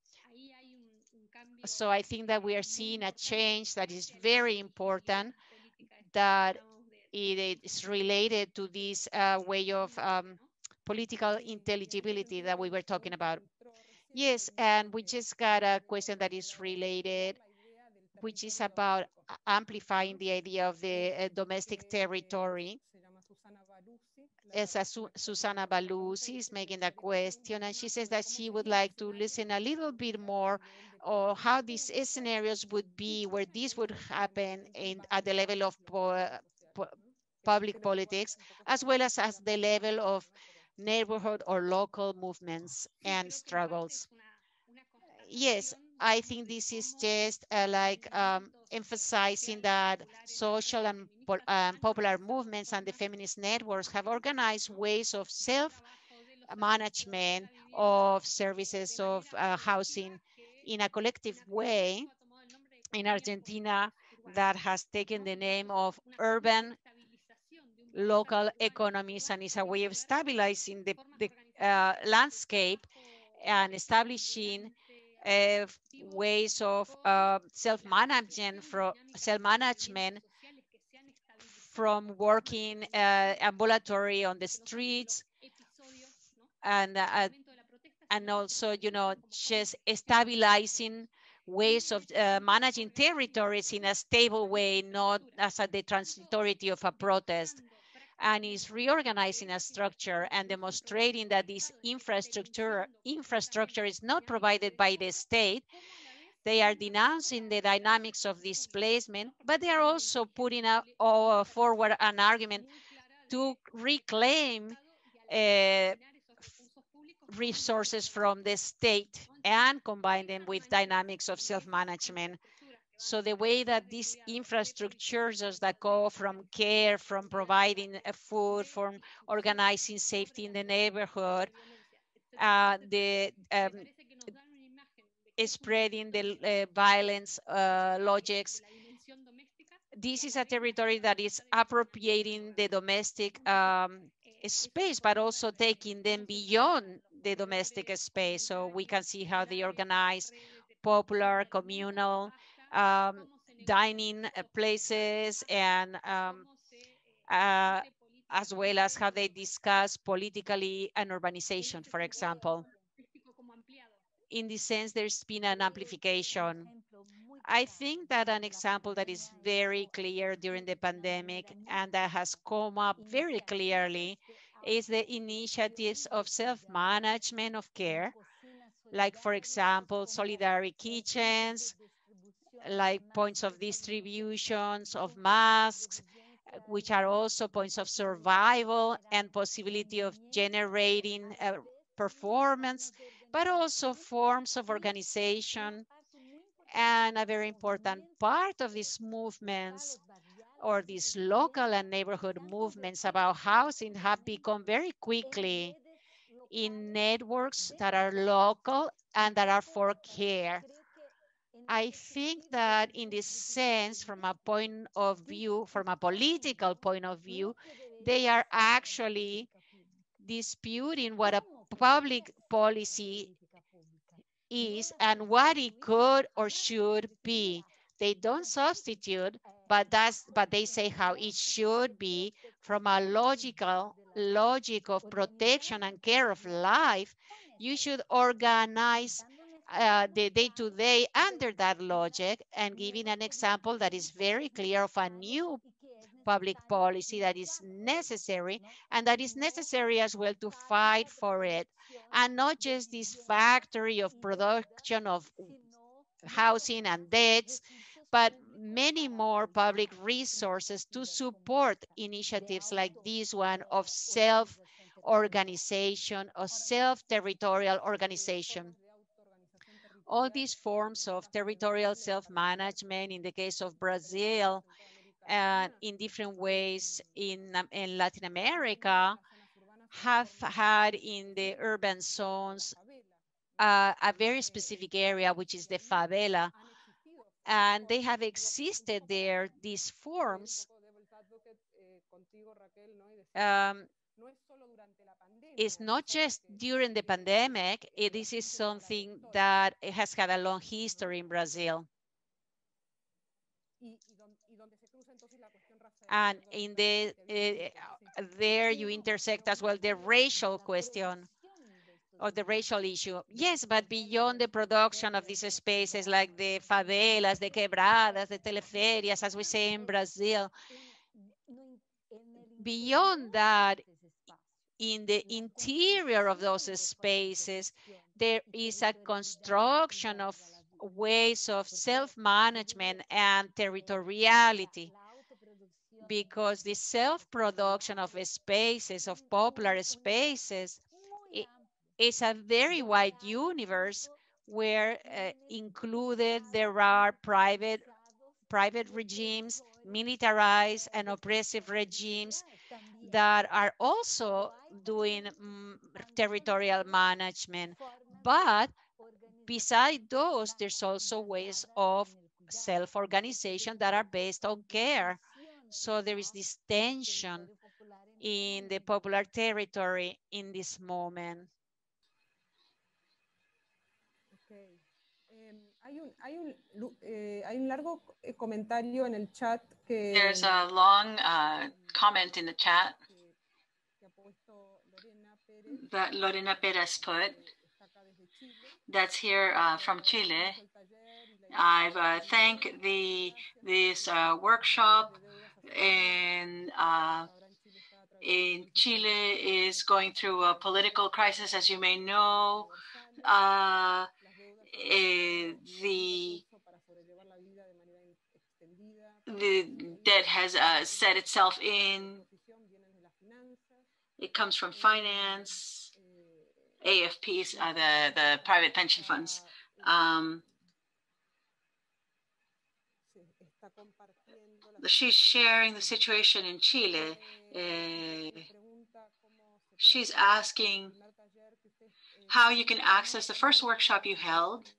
So I think that we are seeing a change that is very important, that it is related to this uh, way of um, political intelligibility that we were talking about. Yes, and we just got a question that is related, which is about amplifying the idea of the uh, domestic territory. As a Su Susana Balusi is making that question, and she says that she would like to listen a little bit more or how these scenarios would be where this would happen in, at the level of po po public politics, as well as at the level of neighborhood or local movements and struggles. Yes, I think this is just uh, like um, emphasizing that social and um, popular movements and the feminist networks have organized ways of self-management of services of uh, housing in a collective way in Argentina that has taken the name of urban local economies and is a way of stabilizing the, the uh, landscape and establishing ways of uh, self-management from self-management from working uh, ambulatory on the streets and uh, and also you know just stabilizing ways of uh, managing territories in a stable way not as the transitority of a protest and is reorganizing a structure and demonstrating that this infrastructure infrastructure is not provided by the state. They are denouncing the dynamics of displacement, but they are also putting a, uh, forward an argument to reclaim uh, resources from the state and combine them with dynamics of self-management so the way that these infrastructures that go from care, from providing food, from organizing safety in the neighborhood, uh, the um, spreading the uh, violence uh, logics. This is a territory that is appropriating the domestic um, space, but also taking them beyond the domestic space. So we can see how they organize popular, communal, um, dining uh, places and um, uh, as well as how they discuss politically and urbanization, for example. In this sense, there's been an amplification. I think that an example that is very clear during the pandemic and that has come up very clearly is the initiatives of self-management of care, like, for example, solidarity kitchens, like points of distributions of masks, which are also points of survival and possibility of generating uh, performance, but also forms of organization. And a very important part of these movements or these local and neighborhood movements about housing have become very quickly in networks that are local and that are for care. I think that in this sense, from a point of view, from a political point of view, they are actually disputing what a public policy is and what it could or should be. They don't substitute, but that's but they say how it should be from a logical logic of protection and care of life. You should organize uh, the day-to-day -day under that logic and giving an example that is very clear of a new public policy that is necessary and that is necessary as well to fight for it and not just this factory of production of housing and debts but many more public resources to support initiatives like this one of self-organization or self-territorial organization all these forms of territorial self-management in the case of Brazil and in different ways in, um, in Latin America have had in the urban zones uh, a very specific area, which is the favela. And they have existed there, these forms. Um, it's not just during the pandemic, this is something that has had a long history in Brazil. And in the uh, there you intersect as well the racial question or the racial issue. Yes, but beyond the production of these spaces like the favelas, the quebradas, the teleferias, as we say in Brazil, beyond that, in the interior of those spaces, there is a construction of ways of self-management and territoriality because the self-production of spaces, of popular spaces, is a very wide universe where uh, included there are private private regimes, militarized and oppressive regimes that are also doing mm, territorial management. But beside those, there's also ways of self-organization that are based on care. So there is this tension in the popular territory in this moment. Okay. Um, hay, un, hay, un, eh, hay un largo eh, comentario en el chat que... There's a long uh, comment in the chat that Lorena Perez put that's here uh, from Chile. I've uh, thanked the this uh, workshop in uh, in Chile is going through a political crisis, as you may know. Uh, eh, the the debt has uh, set itself in. It comes from finance, AFPs, uh, the the private pension funds. Um, she's sharing the situation in Chile. Uh, she's asking how you can access the first workshop you held.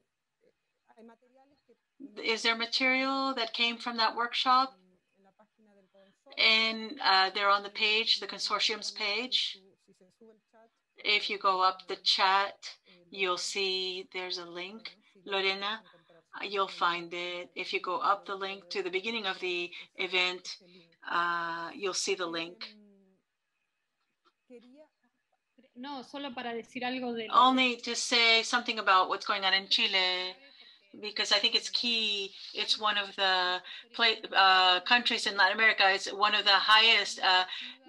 Is there material that came from that workshop? And uh, they're on the page, the consortium's page. If you go up the chat, you'll see there's a link. Lorena, you'll find it. If you go up the link to the beginning of the event, uh, you'll see the link. No, solo para decir algo de Only to say something about what's going on in Chile, because I think it's key. It's one of the uh, countries in Latin America. It's one of the highest uh,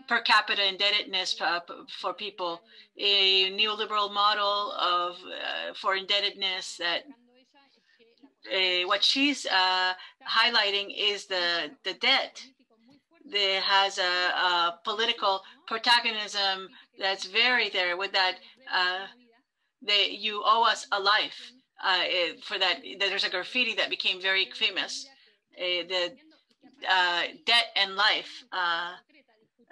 per capita indebtedness uh, for people. A neoliberal model of uh, for indebtedness that uh, what she's highlighting is the the debt that has a, a, political protagonism that's very there with that uh, they you owe us a life uh, for that there's a graffiti that became very famous uh, the uh, debt and life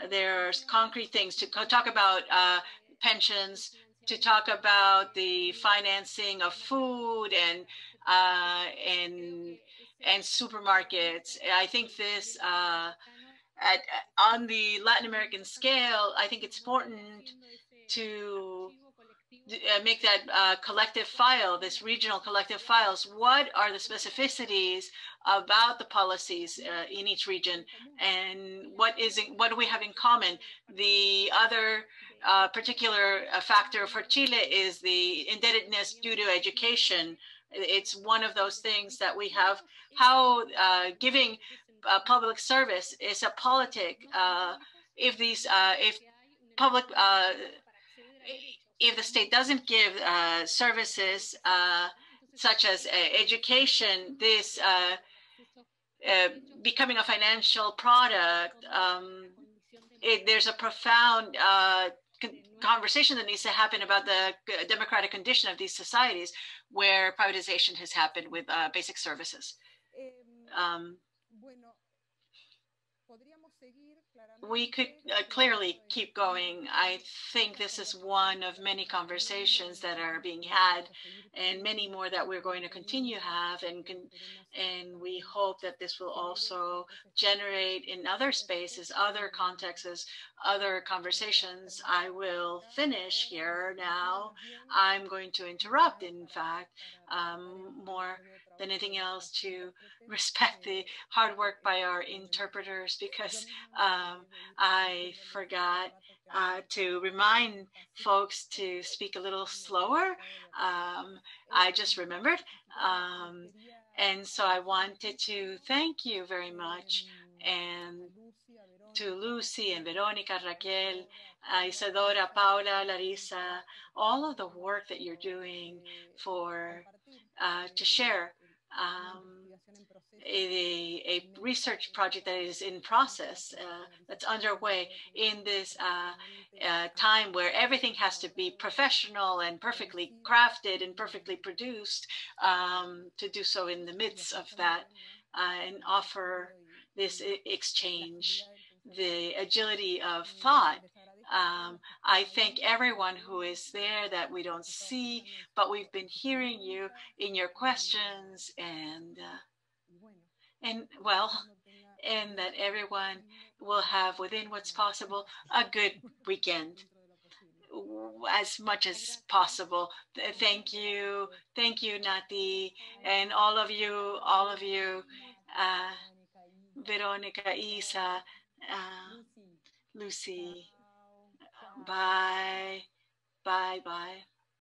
there's concrete things to talk about pensions to talk about the financing of food and uh, and and supermarkets. I think this uh, at on the Latin American scale, I think it's important to uh, make that uh, collective file, this regional collective files. What are the specificities about the policies uh, in each region, and what is it, what do we have in common? The other uh, particular uh, factor for Chile is the indebtedness due to education. It's one of those things that we have. How uh, public service is a politic. if these, if public if the state doesn't give uh, services uh, such as uh, education, this uh, uh, becoming a financial product, um, it, there's a profound uh, conversation that needs to happen about the democratic condition of these societies where privatization has happened with basic services. Um, we could uh, clearly keep going. I think this is one of many conversations that are being had and many more that we're going to continue have and and we hope that this will also generate in other spaces, other contexts, other conversations. I will finish here now. I'm going to interrupt, in fact, um, more than anything else to respect the hard work by our interpreters because um, I forgot uh, to remind folks to speak a little slower. Um, I just remembered. Um, and so I wanted to thank you very much and to Luci and Veronica, Raquel, Isadora, Paula, Larissa, all of the work that you're doing for uh, to share um, a, a, research project that is in process, uh, that's underway in this uh, uh, time where everything has to be professional and perfectly crafted and perfectly produced um, to do so in the midst of that uh, and offer this exchange, the agility of thought um, I thank everyone who is there that we don't see, but we've been hearing you in your questions and uh, and well, and that everyone will have within what's possible a good weekend as much as possible. Thank you. Thank you, Nati, and all of you, all of you, uh, Veronica, Isa, uh, Luci. Bye. Bye. Bye.